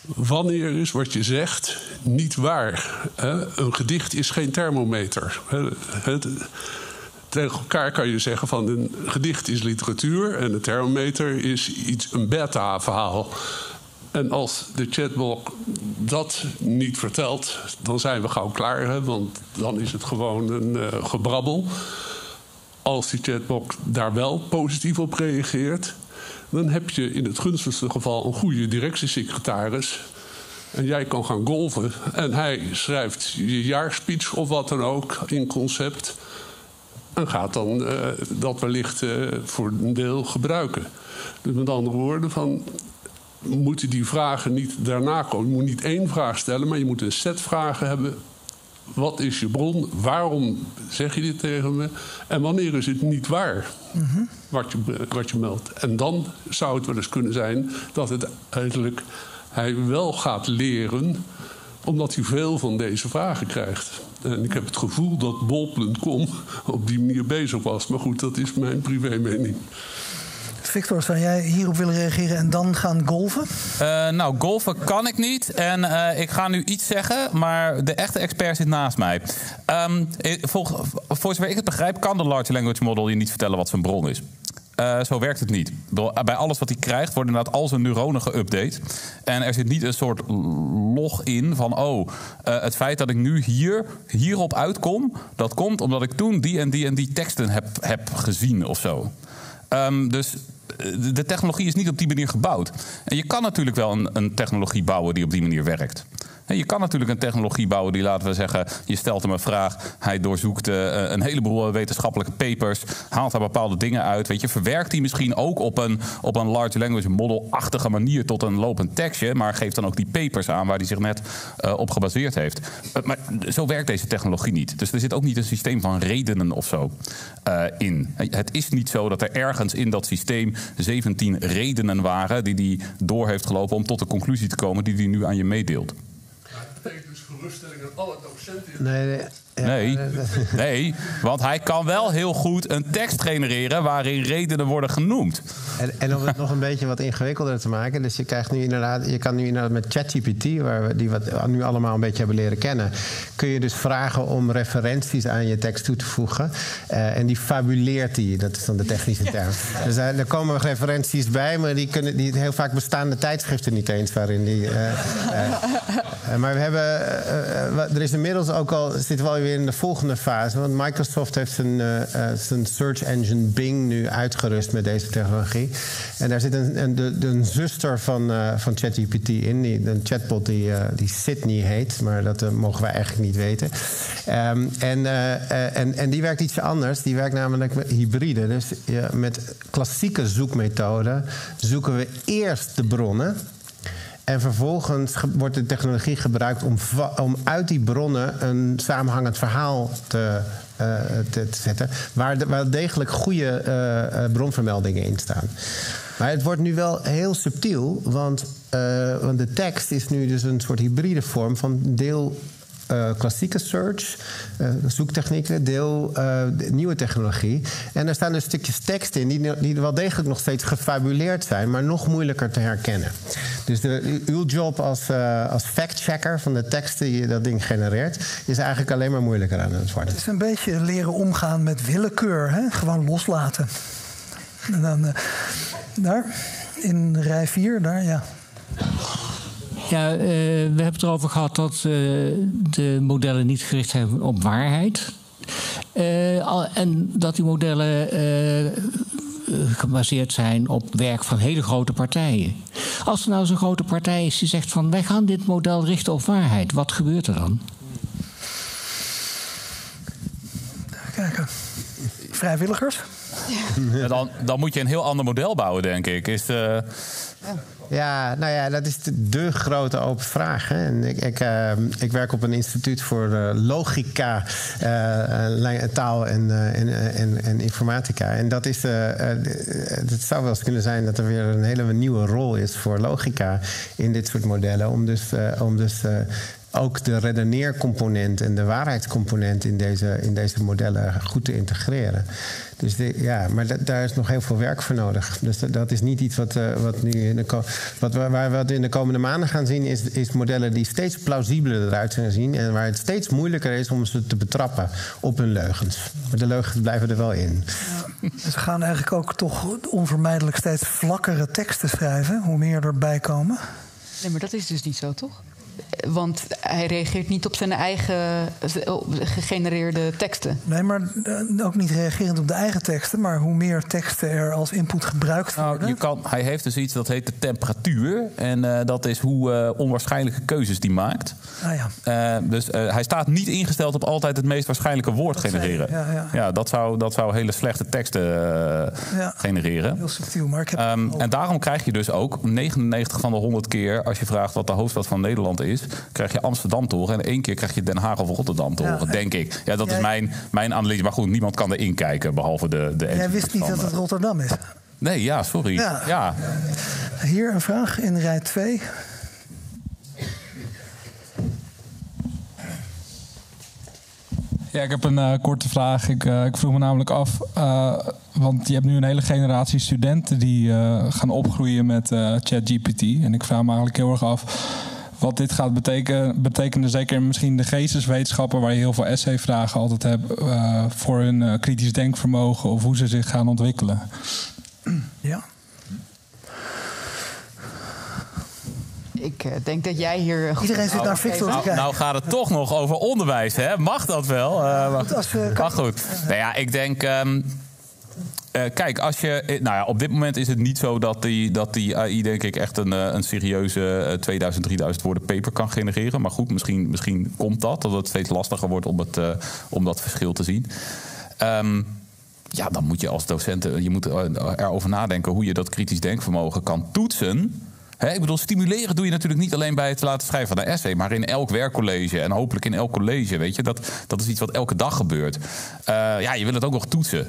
wanneer is wat je zegt niet waar? Een gedicht is geen thermometer. Tegen elkaar kan je zeggen van een gedicht is literatuur en een thermometer is iets, een beta-verhaal. En als de chatbot dat niet vertelt, dan zijn we gauw klaar. Hè? Want dan is het gewoon een uh, gebrabbel. Als die chatbot daar wel positief op reageert, dan heb je in het gunstigste geval een goede directiesecretaris. En jij kan gaan golven. En hij schrijft je jaarspeech of wat dan ook in concept. En gaat dan uh, dat wellicht uh, voor een deel gebruiken. Dus met andere woorden, van, moeten die vragen niet daarna komen. Je moet niet één vraag stellen, maar je moet een set vragen hebben. Wat is je bron? Waarom zeg je dit tegen me? En wanneer is het niet waar mm wat, je, wat je meldt? En dan zou het wel eens kunnen zijn dat het uiteindelijk hij wel gaat leren, omdat hij veel van deze vragen krijgt. En ik heb het gevoel dat bol.com op die manier bezig was. Maar goed, dat is mijn privé mening. Victor, zou jij hierop willen reageren en dan gaan golven? Uh, nou, golven kan ik niet. En uh, ik ga nu iets zeggen, maar de echte expert zit naast mij. Um, vol, voor zover ik het begrijp, kan de large language model je niet vertellen wat zijn bron is. Uh, zo werkt het niet. Bij alles wat hij krijgt worden inderdaad al zijn neuronen geüpdate. En er zit niet een soort log in van... oh, uh, het feit dat ik nu hier, hierop uitkom... dat komt omdat ik toen die en die en die teksten heb, heb gezien of zo. Um, dus de technologie is niet op die manier gebouwd. En je kan natuurlijk wel een, een technologie bouwen die op die manier werkt. Je kan natuurlijk een technologie bouwen die, laten we zeggen, je stelt hem een vraag, hij doorzoekt uh, een heleboel wetenschappelijke papers, haalt daar bepaalde dingen uit. Weet je, verwerkt die misschien ook op een, op een large language model-achtige manier tot een lopend tekstje, maar geeft dan ook die papers aan waar hij zich net op gebaseerd heeft. Maar zo werkt deze technologie niet. Dus er zit ook niet een systeem van redenen of zo in. Het is niet zo dat er ergens in dat systeem 17 redenen waren die hij door heeft gelopen om tot de conclusie te komen die hij nu aan je meedeelt betekent dus geruststelling aan alle docenten. Nee, nee. Nee, nee, want hij kan wel heel goed een tekst genereren waarin redenen worden genoemd. En, en om het nog een beetje wat ingewikkelder te maken, dus je krijgt nu inderdaad, je kan nu inderdaad met ChatGPT, waar we die wat nu allemaal een beetje hebben leren kennen, kun je dus vragen om referenties aan je tekst toe te voegen. Uh, en die fabuleert die, dat is dan de technische term. Ja. Dus er komen referenties bij, maar die kunnen die heel vaak bestaande tijdschriften niet eens waarin die. Uh, maar we hebben, er is inmiddels ook al, zitten wel weer in de volgende fase. Want Microsoft heeft zijn, uh, zijn search engine Bing nu uitgerust met deze technologie. En daar zit een, een, zuster van, uh, van ChatGPT in, een chatbot die, uh, die Sydney heet. Maar dat mogen wij eigenlijk niet weten. Um, en, en, en die werkt iets anders. Die werkt namelijk met hybride. Dus met klassieke zoekmethoden zoeken we eerst de bronnen. En vervolgens wordt de technologie gebruikt om, om uit die bronnen een samenhangend verhaal te, uh, te, te, zetten. Waar, waar degelijk goede uh, bronvermeldingen in staan. Maar het wordt nu wel heel subtiel, want, want de tekst is nu dus een soort hybride vorm van deel uh, klassieke search, uh, zoektechnieken, deel uh, nieuwe technologie. En er staan dus stukjes tekst in die, die wel degelijk nog steeds gefabuleerd zijn, maar nog moeilijker te herkennen. Dus de, uw job als, als fact-checker van de teksten die je dat ding genereert, is eigenlijk alleen maar moeilijker aan het worden. Het is een beetje leren omgaan met willekeur, hè? gewoon loslaten. En dan daar, in rij 4, daar, ja. Ja, uh, we hebben het erover gehad dat uh, de modellen niet gericht zijn op waarheid. Uh, en dat die modellen gebaseerd zijn op werk van hele grote partijen. Als er nou zo'n grote partij is die zegt van wij gaan dit model richten op waarheid, wat gebeurt er dan? Kijken. Vrijwilligers? Ja, dan, dan moet je een heel ander model bouwen, denk ik. Is de, ja, nou ja, dat is de, grote open vraag. Hè. En ik, ik, uh, ik, werk op een instituut voor uh, logica, uh, taal en, en, en, informatica. En dat is, het zou wel eens kunnen zijn dat er weer een hele nieuwe rol is voor logica in dit soort modellen. Om dus, om dus ook de redeneercomponent en de waarheidscomponent in deze, in deze modellen goed te integreren. Dus de, ja, maar da- daar is nog heel veel werk voor nodig. Dus dat, dat is niet iets wat, eh, wat nu in de, wat, we- waar we wat in de komende maanden gaan zien, is, is modellen die steeds plausibeler eruit gaan zien. En waar het steeds moeilijker is om ze te betrappen op hun leugens. Maar de leugens blijven er wel in. Ze gaan eigenlijk ook toch onvermijdelijk steeds vlakkere teksten schrijven, hoe meer erbij komen. Nee, maar dat is dus niet zo, toch? Want hij reageert niet op zijn eigen gegenereerde teksten. Nee, maar eh, ook niet reagerend op de eigen teksten, maar hoe meer teksten er als input gebruikt worden. Nou, je kan, hij heeft dus iets dat heet de temperatuur. En eh, dat is hoe eh, onwaarschijnlijke keuzes die maakt. Ah ja. Eh, dus eh, hij staat niet ingesteld op altijd het meest waarschijnlijke woord genereren. ja, ja. dat, zou, dat zou hele slechte teksten Ja. genereren. Heel subtiel, maar ik heb Ehm, en daarom krijg je dus ook 99 van de 100 keer, als je vraagt wat de hoofdstad van Nederland is, krijg je Amsterdam te horen. En één keer krijg je Den Haag of Rotterdam te horen, en- denk ik. Ja, dat Jij- is mijn, mijn analyse. Maar goed, niemand kan erin kijken, behalve de. de Jij wist niet van, dat het eh, Rotterdam is. Nee, ja, sorry. Ja. ja. Hier een vraag in rij 2. Ja, ik heb een eh, korte vraag. Ik, eh, ik vroeg me namelijk af, eh, want je hebt nu een hele generatie studenten die eh, gaan opgroeien met eh, ChatGPT. En ik vraag me eigenlijk heel erg af wat dit gaat betekenen, betekenen zeker misschien de geesteswetenschappen, waar je heel veel essayvragen altijd hebt, eh, voor hun eh, kritisch denkvermogen of hoe ze zich gaan ontwikkelen. Ja. Ik eh, denk dat jij hier. een goed Iedereen zit naar Victor te Nou, kijken. nou gaat het toch nog over onderwijs, hè? Mag dat wel? Eh, maar, als we- maar goed. Nou ja, ik denk. ehm, eh, kijk, als je. eh, Nou ja, op dit moment is het niet zo dat die, dat die AI, denk ik, echt een, eh, een serieuze eh, 2000, 3000 woorden paper kan genereren. Maar goed, misschien, misschien komt dat. Dat het steeds lastiger wordt om, het, om dat verschil te zien. Ehm, ja, dan moet je als docent eh, je moet erover nadenken hoe je dat kritisch denkvermogen kan toetsen. Ik bedoel, stimuleren doe je natuurlijk niet alleen bij het laten schrijven van een essay, maar in elk werkcollege en hopelijk in elk college. Weet je, dat, dat is iets wat elke dag gebeurt. Ja, je wil het ook nog toetsen.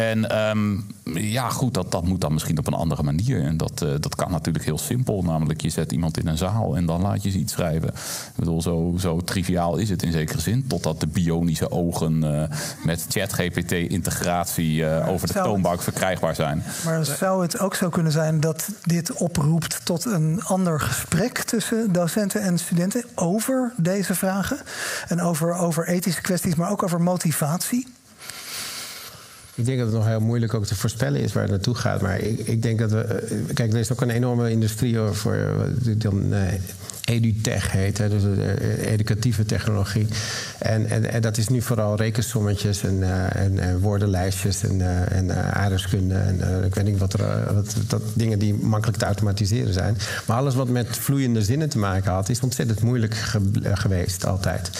En ehm, ja, goed, dat, dat moet dan misschien op een andere manier. En dat, eh, dat kan natuurlijk heel simpel. Namelijk, je zet iemand in een zaal en dan laat je ze iets schrijven. Ik bedoel, zo, zo triviaal is het in zekere zin. Totdat de bionische ogen eh, met ChatGPT-integratie eh, over de toonbank verkrijgbaar zijn. Maar zou het ook zo kunnen zijn dat dit oproept tot een ander gesprek tussen docenten en studenten over deze vragen? En over, over ethische kwesties, maar ook over motivatie? Ik denk dat het nog heel moeilijk ook te voorspellen is waar het naartoe gaat. Maar ik, ik denk dat we. eh, Kijk, er is ook een enorme industrie voor eh, dan eh, edutech heet. Hè, dus educatieve technologie. En, en, en dat is nu vooral rekensommetjes en, en, en woordenlijstjes en, eh, en aardrijkskunde. En ik weet niet wat er. wat, dat, dingen die makkelijk te automatiseren zijn. Maar alles wat met vloeiende zinnen te maken had, is ontzettend moeilijk ge- geweest altijd.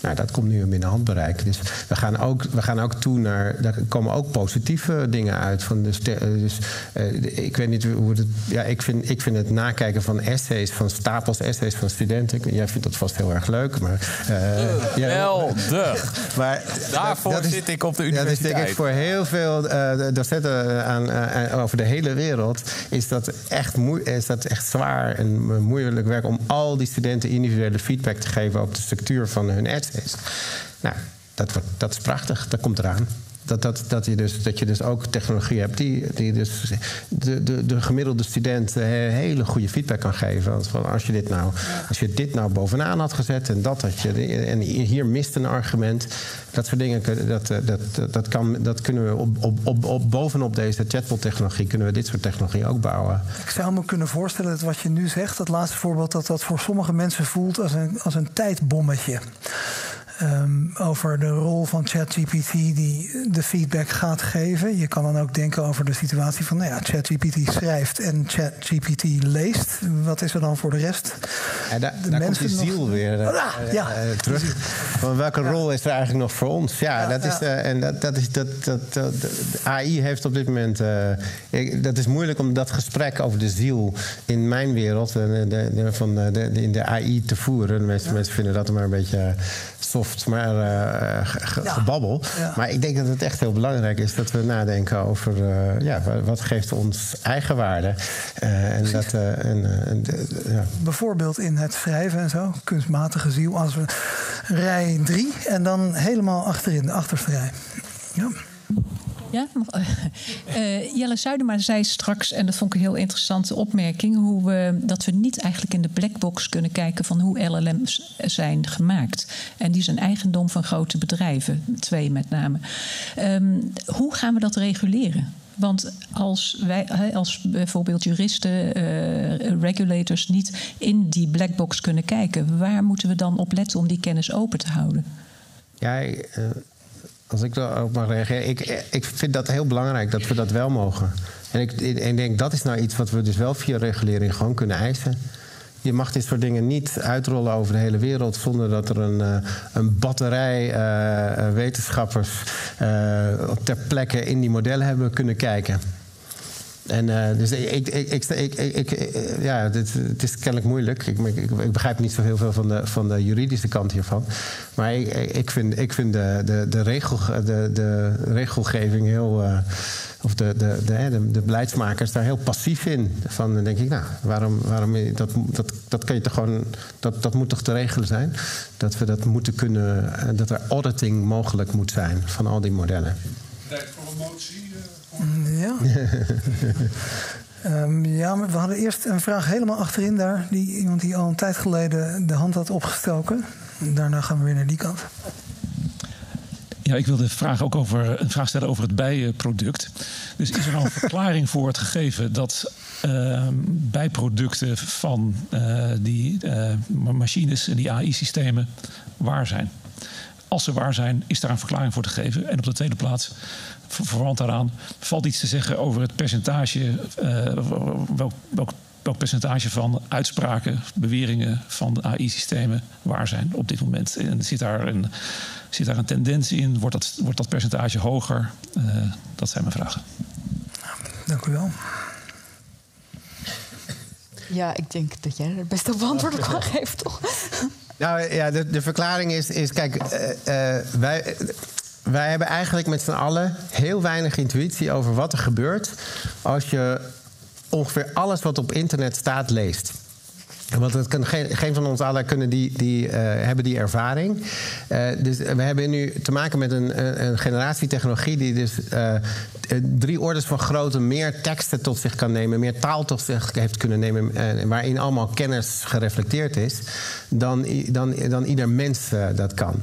Nou, dat komt nu binnen handbereik. Dus we gaan ook, we gaan ook toe naar. Daar komen ook positieve dingen uit. Van de eh, dus, eh, ik weet niet hoe het. Ja, ik vind, ik vind het nakijken van essays, van stapels essays van studenten. ik- Jij vindt dat vast heel erg leuk. Maar, ja, Geweldig. maar Daarvoor dat zit ik op de ja, dat is universiteit. denk ik voor heel veel docenten aan, over de hele wereld... Is dat, echt moe- is dat echt zwaar en moeilijk werk... om al die studenten individuele feedback te geven... op de structuur van hun essays. Nou, dat, wordt, dat is prachtig. Dat komt eraan. Dat, dat, dat, je dus, dat je dus ook technologie hebt die, die dus de, de, de gemiddelde student eh, hele goede feedback kan geven. Want van als, je dit nou, als je dit nou bovenaan had gezet en dat had je. En hier mist een argument. Dat soort dingen dat, eh, dat, dat, dat, kan, dat kunnen we op, op, op, op, bovenop deze chatbot-technologie kunnen we dit soort technologie ook bouwen. Ik zou me kunnen voorstellen dat wat je nu zegt, dat laatste voorbeeld, dat dat voor sommige mensen voelt als een, als een tijdbommetje. Ehm, over de rol van ChatGPT die de feedback gaat geven. Je kan dan ook denken over de situatie van, nou ja, ChatGPT schrijft en ChatGPT leest. Wat is er dan voor de rest? En daar, De daar komt die nog- ziel weer eh, Ah, eh, ja. eh, terug. Van welke rol is er eigenlijk nog voor ons? Ja, dat is, eh, en dat, dat is, dat, dat, dat- de AI heeft op dit moment... eh, ik- dat is moeilijk om dat gesprek over de ziel in mijn wereld... eh, de, de, van, eh, de, de- in de AI te voeren. De meeste mensen vinden dat maar een beetje soft soft maar, uh, ge, Ja. gebabbel. Ja. Maar ik denk dat het echt heel belangrijk is dat we nadenken over eh, ja, wa- wat geeft ons eigenwaarde. Eh en dat, eh, en, eh, en, eh, ja. Bijvoorbeeld in het schrijven en zo, kunstmatige ziel, als we rij drie en dan helemaal achterin, de achterste rij. Ja. Ja, Eh, Jelle Zuidema zei straks, en dat vond ik een heel interessante opmerking, hoe dat we niet eigenlijk in de blackbox kunnen kijken van hoe LLM's zijn gemaakt. En die zijn eigendom van grote bedrijven, twee met name. Ehm, hoe gaan we dat reguleren? Want als wij, als bijvoorbeeld juristen, eh, regulators niet in die blackbox kunnen kijken, waar moeten we dan op letten om die kennis open te houden? Ja, eh, als ik daarop mag reageren. Ik, ik vind dat heel belangrijk dat we dat wel mogen. En ik, ik denk dat is nou iets wat we dus wel via regulering gewoon kunnen eisen. Je mag dit soort dingen niet uitrollen over de hele wereld zonder dat er een, eh, een batterij eh, wetenschappers eh, ter plekke in die modellen hebben kunnen kijken. En eh, dus ik, ik, ik, ik, eh, ja, dit, het is kennelijk moeilijk. Ik, begrijp niet zo heel veel van de, van de juridische kant hiervan. Maar ik, vind, ik vind de, de, de, regel, de, de regelgeving heel. eh, of de, de, de, de, beleidsmakers daar heel passief in. Van dan denk ik, nou, waarom, waarom dat, dat, dat kan je toch gewoon. Dat, dat moet toch te regelen zijn? Dat we dat moeten kunnen. Dat er auditing mogelijk moet zijn van al die modellen. Tijd voor een motie. Ja. Ehm, ja, maar we hadden eerst een vraag helemaal achterin daar. Die, iemand die al een tijd geleden de hand had opgestoken. En daarna gaan we weer naar die kant. Ja, ik wilde vraag ook over, een vraag stellen over het bijenproduct. Dus is er nou een verklaring voor het gegeven dat ehm, bijproducten van eh, die eh, ma- machines en die AI-systemen waar zijn? Als ze waar zijn, is daar een verklaring voor te geven? En op de tweede plaats, verwant daaraan, valt iets te zeggen over het percentage, eh, welk, welk, welk percentage van uitspraken, beweringen van de AI-systemen waar zijn op dit moment? En zit daar een, zit daar een tendens in? Wordt dat, wordt dat percentage hoger? Eh, dat zijn mijn vragen. Dank u wel. Ja, ik denk dat jij er het beste op antwoord op kan geven, toch? Nou ja, de, de verklaring is, is kijk, eh, eh, wij, wij hebben eigenlijk met z'n allen heel weinig intuïtie over wat er gebeurt als je ongeveer alles wat op internet staat leest. Want het kan, geen, geen van ons allen kunnen die, die, eh, hebben die ervaring. Eh, dus we hebben nu te maken met een, een, generatie technologie die dus eh, drie orders van grootte meer teksten tot zich kan nemen, meer taal tot zich heeft kunnen nemen, waarin allemaal kennis gereflecteerd is, dan, dan, dan ieder mens dat kan.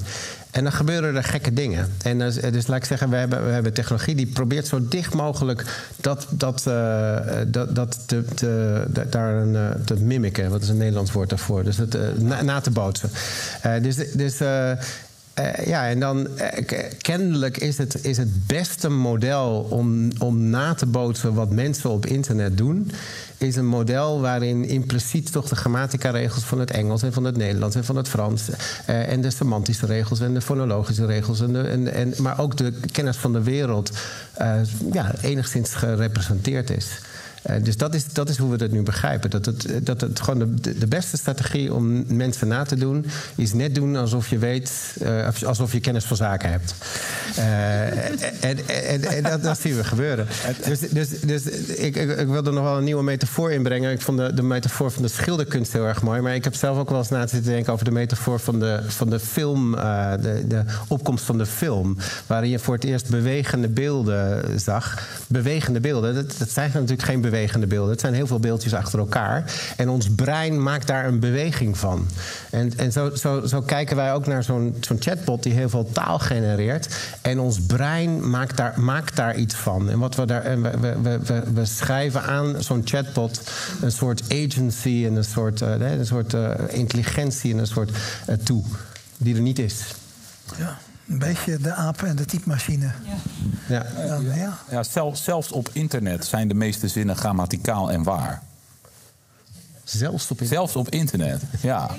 En dan gebeuren er gekke dingen. En dus, dus laat ik zeggen, we hebben, we hebben technologie die probeert zo dicht mogelijk dat, dat, eh, dat, dat te, te, da- daar een, eh, te mimiken. Wat is een Nederlands woord daarvoor? Dus het, eh, na, te bootsen. Eh, dus dus eh, eh, ja, en dan eh, k- kennelijk is het, is het beste model om, om na te bootsen wat mensen op internet doen, is een model waarin impliciet toch de grammatica-regels van het Engels en van het Nederlands en van het Frans eh, en de semantische regels en de fonologische regels, en en, en, maar ook de kennis van de wereld eh, ja, enigszins gerepresenteerd is. Eh, dus dat is, dat is hoe we dat nu begrijpen. Dat het, dat het gewoon de, de beste strategie om mensen na te doen, is net doen alsof je weet, eh, of- alsof je kennis van zaken hebt. Eh, en en, en dat, dat zien we gebeuren. Dus, dus, dus ik, ik, wilde nog wel een nieuwe metafoor inbrengen. Ik vond de, de metafoor van de schilderkunst heel erg mooi. Maar ik heb zelf ook wel eens na zitten denken over de metafoor van de, van de film, eh, de, de opkomst van de film. Waarin je voor het eerst bewegende beelden zag. Bewegende beelden, dat, dat zijn natuurlijk geen bewegende beelden. Het zijn heel veel beeldjes achter elkaar. En ons brein maakt daar een beweging van. En, en zo, zo, zo kijken wij ook naar zo'n chatbot die heel veel taal genereert. En ons brein maakt daar, maakt daar iets van. En, wat we, daar, en we, we, we, schrijven aan zo'n chatbot een soort agency en een soort, eh, een soort eh, intelligentie en een soort eh, toe. Die er niet is. Ja, een beetje de aap en de typemachine. Ja. Dan, ja. Ja, zelfs, zelfs op internet zijn de meeste zinnen grammaticaal en waar. Zelfs op internet? Zelfs op internet, ja.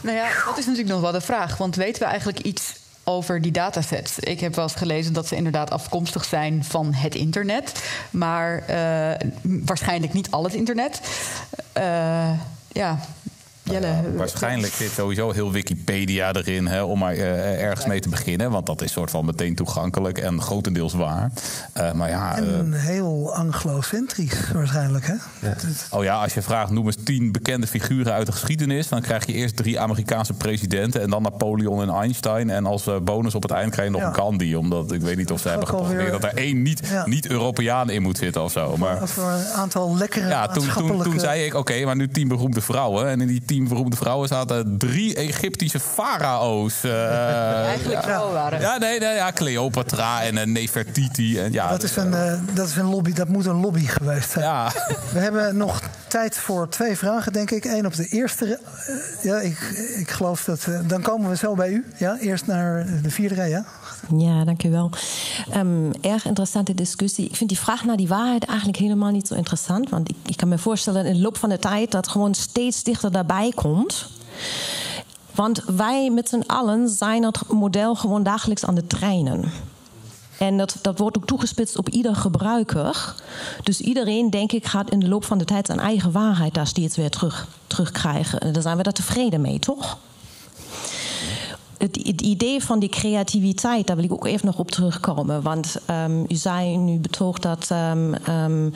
Nou ja, dat is natuurlijk nog wel de vraag. Want weten we eigenlijk iets over die datasets? Ik heb wel eens gelezen dat ze inderdaad afkomstig zijn van het internet. Maar eh, waarschijnlijk niet al het internet. Eh, ja, Jelle, waarschijnlijk zit sowieso heel Wikipedia erin hè, om maar uh, ergens mee te beginnen. Want dat is soort van meteen toegankelijk en grotendeels waar. Uh, maar ja, en heel anglocentrisch waarschijnlijk. Hè? Ja. Oh ja, als je vraagt noem eens tien bekende figuren uit de geschiedenis... dan krijg je eerst drie Amerikaanse presidenten... en dan Napoleon en Einstein. En als bonus op het eind krijg je nog ja. een Gandhi. Omdat ik weet niet of ze hebben geprobeerd dat er één niet-Europeaan niet in moet zitten of zo. Maar, of een aantal lekkere Ja, toen, toen, toen zei ik, oké, okay, maar nu tien beroemde vrouwen. En in die tien beroemde vrouwen zaten drie Egyptische farao's. Uh, Eigenlijk vrouwen waren. Ja, nee, nee ja, Cleopatra en uh, Nefertiti. En, ja, dat, is een, uh, dat is een lobby, dat moet een lobby geweest zijn. Ja. We hebben nog tijd voor twee vragen, denk ik. Eén op de eerste. ja, ik, ik geloof dat. dan komen we zo bij u. Ja, eerst naar de vierde rij, ja? Ja, dankjewel. Um, erg interessante discussie. Ik vind die vraag naar die waarheid eigenlijk helemaal niet zo interessant. Want ik, kan me voorstellen in de loop van de tijd dat gewoon steeds dichter daarbij komt. Want wij met z'n allen zijn het model gewoon dagelijks aan het trainen. En dat, dat wordt ook toegespitst op ieder gebruiker. Dus iedereen, denk ik, gaat in de loop van de tijd zijn eigen waarheid daar steeds weer terug, terugkrijgen. En daar zijn we daar tevreden mee, toch? Het, idee van die creativiteit, daar wil ik ook even nog op terugkomen. Want um, u zei nu betoogd dat, um, um,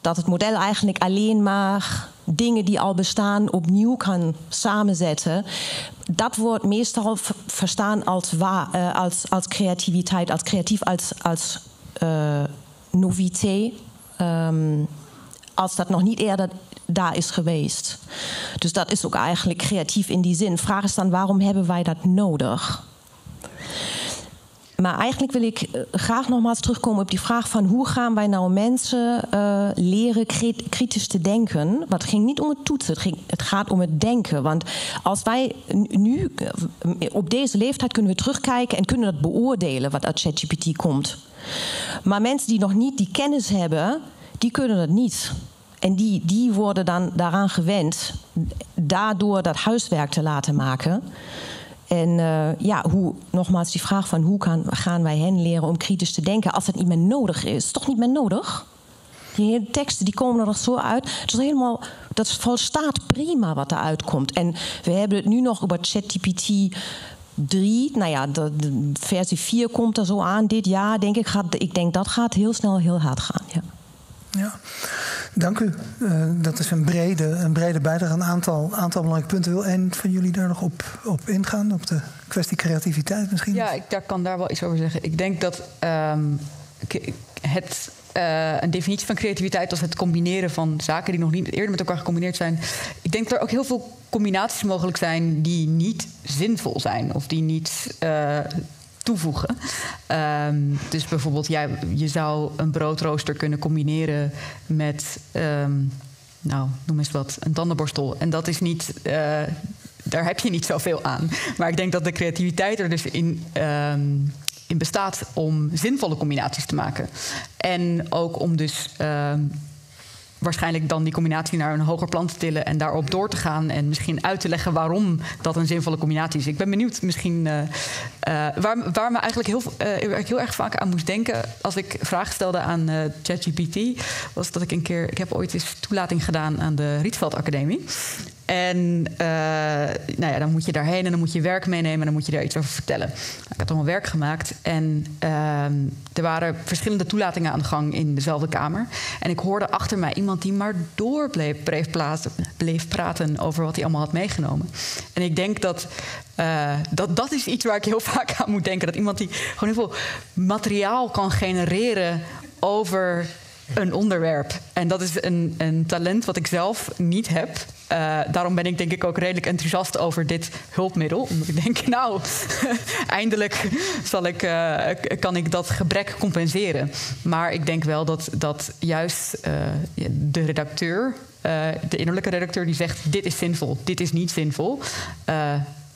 dat het model eigenlijk alleen maar dingen die al bestaan opnieuw kan samenzetten. Dat wordt meestal verstaan als, waar, uh, als, als creativiteit, als creatief, als, als uh, novité. als dat nog niet eerder daar is geweest. Dus dat is ook eigenlijk creatief in die zin. Vraag is dan waarom hebben wij dat nodig? Maar eigenlijk wil ik graag nogmaals terugkomen op die vraag van hoe gaan wij nou mensen uh, leren kritisch te denken. Want het ging niet om het toetsen, het, ging, het gaat om het denken. Want als wij nu op deze leeftijd kunnen we terugkijken en kunnen dat beoordelen wat uit ChatGPT komt. Maar mensen die nog niet die kennis hebben, die kunnen dat niet. En die, die worden dan daaraan gewend, daardoor dat huiswerk te laten maken. En uh, ja, hoe, nogmaals die vraag van hoe kan, gaan wij hen leren om kritisch te denken als het niet meer nodig is? Toch niet meer nodig? Die hele teksten die komen er nog zo uit. Het is helemaal, dat volstaat prima wat eruit komt. En we hebben het nu nog over ChatGPT 3. Nou ja, de, de, versie 4 komt er zo aan dit jaar. Denk ik, gaat, ik denk dat gaat heel snel heel hard gaan. Ja. Ja, dank u. Uh, dat is een brede, een brede bijdrage. Een aantal, aantal belangrijke punten. Wil een van jullie daar nog op, op ingaan? Op de kwestie creativiteit misschien? Ja, ik daar kan daar wel iets over zeggen. Ik denk dat um, het, uh, een definitie van creativiteit als het combineren van zaken die nog niet eerder met elkaar gecombineerd zijn. Ik denk dat er ook heel veel combinaties mogelijk zijn die niet zinvol zijn of die niet. Uh, toevoegen. Um, dus bijvoorbeeld, ja, je zou een broodrooster kunnen combineren met, um, nou, noem eens wat, een tandenborstel. En dat is niet. Uh, daar heb je niet zoveel aan. Maar ik denk dat de creativiteit er dus in, um, in bestaat om zinvolle combinaties te maken. En ook om dus waarschijnlijk dan die combinatie naar een hoger plan te tillen en daarop door te gaan en misschien uit te leggen waarom dat een zinvolle combinatie is. Ik ben benieuwd misschien uh, uh, waar, waar me eigenlijk heel, uh, heel erg vaak aan moest denken als ik vragen stelde aan ChatGPT, was dat ik een keer, ik heb ooit eens toelating gedaan aan de Rietveld Academie. En nou ja, dan moet je daarheen en dan moet je werk meenemen en dan moet je daar iets over vertellen. Ik had allemaal werk gemaakt en ehm, er waren verschillende toelatingen aan de gang in dezelfde kamer. En ik hoorde achter mij iemand die maar door bleef, praten, over wat hij allemaal had meegenomen. En ik denk dat, uh, dat dat is iets waar ik heel vaak aan moet denken. Dat iemand die gewoon heel veel materiaal kan genereren over een onderwerp. En dat is een, een talent wat ik zelf niet heb. Uh, daarom ben ik denk ik ook redelijk enthousiast over dit hulpmiddel. Omdat ik denk, nou, eindelijk zal ik, uh, kan ik dat gebrek compenseren. Maar ik denk wel dat, dat juist uh, de redacteur, de innerlijke redacteur, die zegt: dit is zinvol, dit is niet zinvol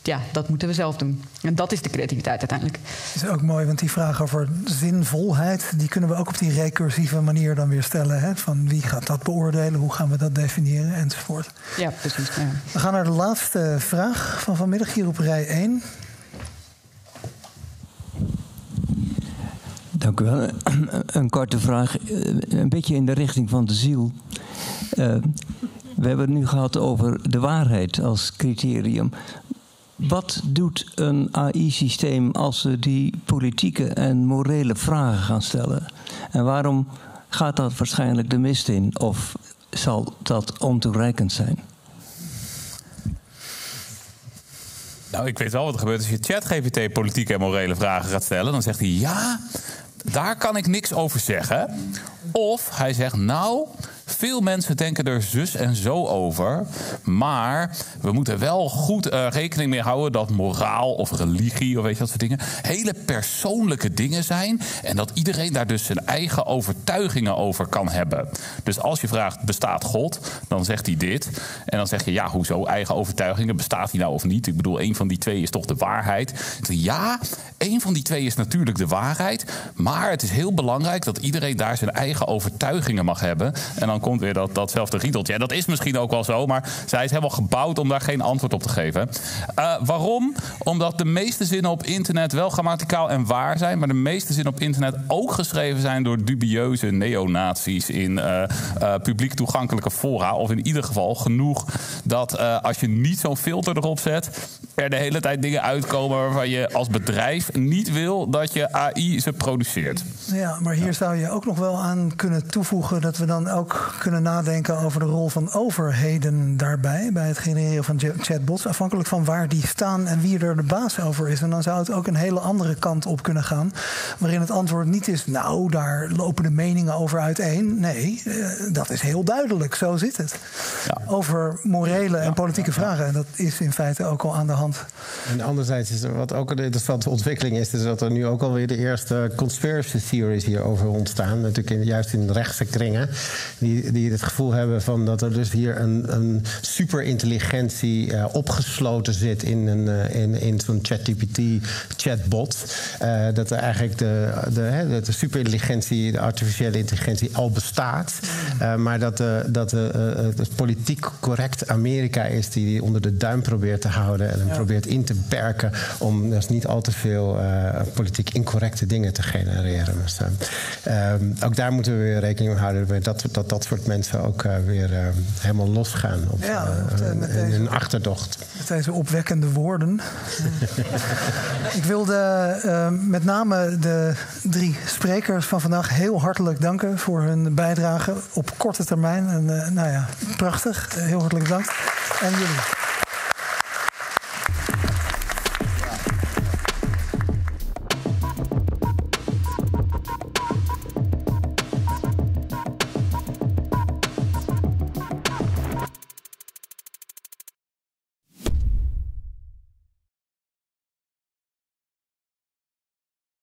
ja, dat moeten we zelf doen. En dat is de creativiteit uiteindelijk. Dat is ook mooi, want die vraag over zinvolheid... die kunnen we ook op die recursieve manier dan weer stellen. Hè? Van wie gaat dat beoordelen, hoe gaan we dat definiëren, enzovoort. Ja, precies. Ja. We gaan naar de laatste vraag van vanmiddag hier op rij 1. Dank u wel. Een korte vraag, een beetje in de richting van de ziel. Uh, We hebben het nu gehad over de waarheid als criterium. Wat doet een AI-systeem als ze die politieke en morele vragen gaan stellen? En waarom gaat dat waarschijnlijk de mist in? Of zal dat ontoereikend zijn? Nou, ik weet wel wat er gebeurt als je ChatGPT politieke en morele vragen gaat stellen. Dan zegt hij ja, daar kan ik niks over zeggen. Of hij zegt nou, veel mensen denken er zus en zo over. Maar we moeten wel goed uh, rekening mee houden dat moraal of religie of weet je dat soort dingen hele persoonlijke dingen zijn. En dat iedereen daar dus zijn eigen overtuigingen over kan hebben. Dus als je vraagt, bestaat God? Dan zegt hij dit. En dan zeg je, ja, hoezo eigen overtuigingen? Bestaat hij nou of niet? Ik bedoel, een van die twee is toch de waarheid? Ja, een van die twee is natuurlijk de waarheid. Maar het is heel belangrijk dat iedereen daar zijn eigen overtuigingen mag hebben. En dan komt weer dat, datzelfde riedeltje. En dat is misschien ook wel zo, maar zij is helemaal gebouwd om daar geen antwoord op te geven. Uh, waarom? Omdat de meeste zinnen op internet wel grammaticaal en waar zijn, maar de meeste zinnen op internet ook geschreven zijn door dubieuze neonazies in uh, uh, publiek toegankelijke fora. Of in ieder geval genoeg dat als je niet zo'n filter erop zet, er de hele tijd dingen uitkomen waarvan je als bedrijf niet wil dat je AI ze produceert. Ja, maar hier zou je ook nog wel aan kunnen toevoegen dat we dan ook kunnen nadenken over de rol van overheden daarbij, bij het genereren van chatbots, afhankelijk van waar die staan en wie er de baas over is. En dan zou het ook een hele andere kant op kunnen gaan, waarin het antwoord niet is, nou, daar lopen de meningen over uiteen. Nee, eh, dat is heel duidelijk, zo zit het. Ja. Over morele en politieke vragen. En dat is in feite ook al aan de hand. En anderzijds is er wat ook een interessante ontwikkeling is, is dat er nu ook alweer de eerste conspiracy theories hierover ontstaan. Natuurlijk in, juist in rechtse kringen. Die, die het gevoel hebben van dat er dus hier een, een superintelligentie uh, opgesloten zit in, een, uh, in, in zo'n ChatGPT chatbot. Uh, dat er eigenlijk de, de, de superintelligentie, de artificiële intelligentie al bestaat. maar dat, dat het politiek correct Amerika is die die onder de duim probeert te houden en hem probeert in te perken om dus niet al te veel politiek incorrecte dingen te genereren. Dus, um, ook daar moeten we weer rekening mee houden dat dat, dat soort mensen ook uh, weer uh, helemaal losgaan op, ja, in deze, hun achterdocht. Met deze opwekkende woorden. Ik wilde met name de drie sprekers van vandaag heel hartelijk danken voor hun bijdrage op korte termijn. En nou ja, prachtig. Heel hartelijk bedankt. En jullie.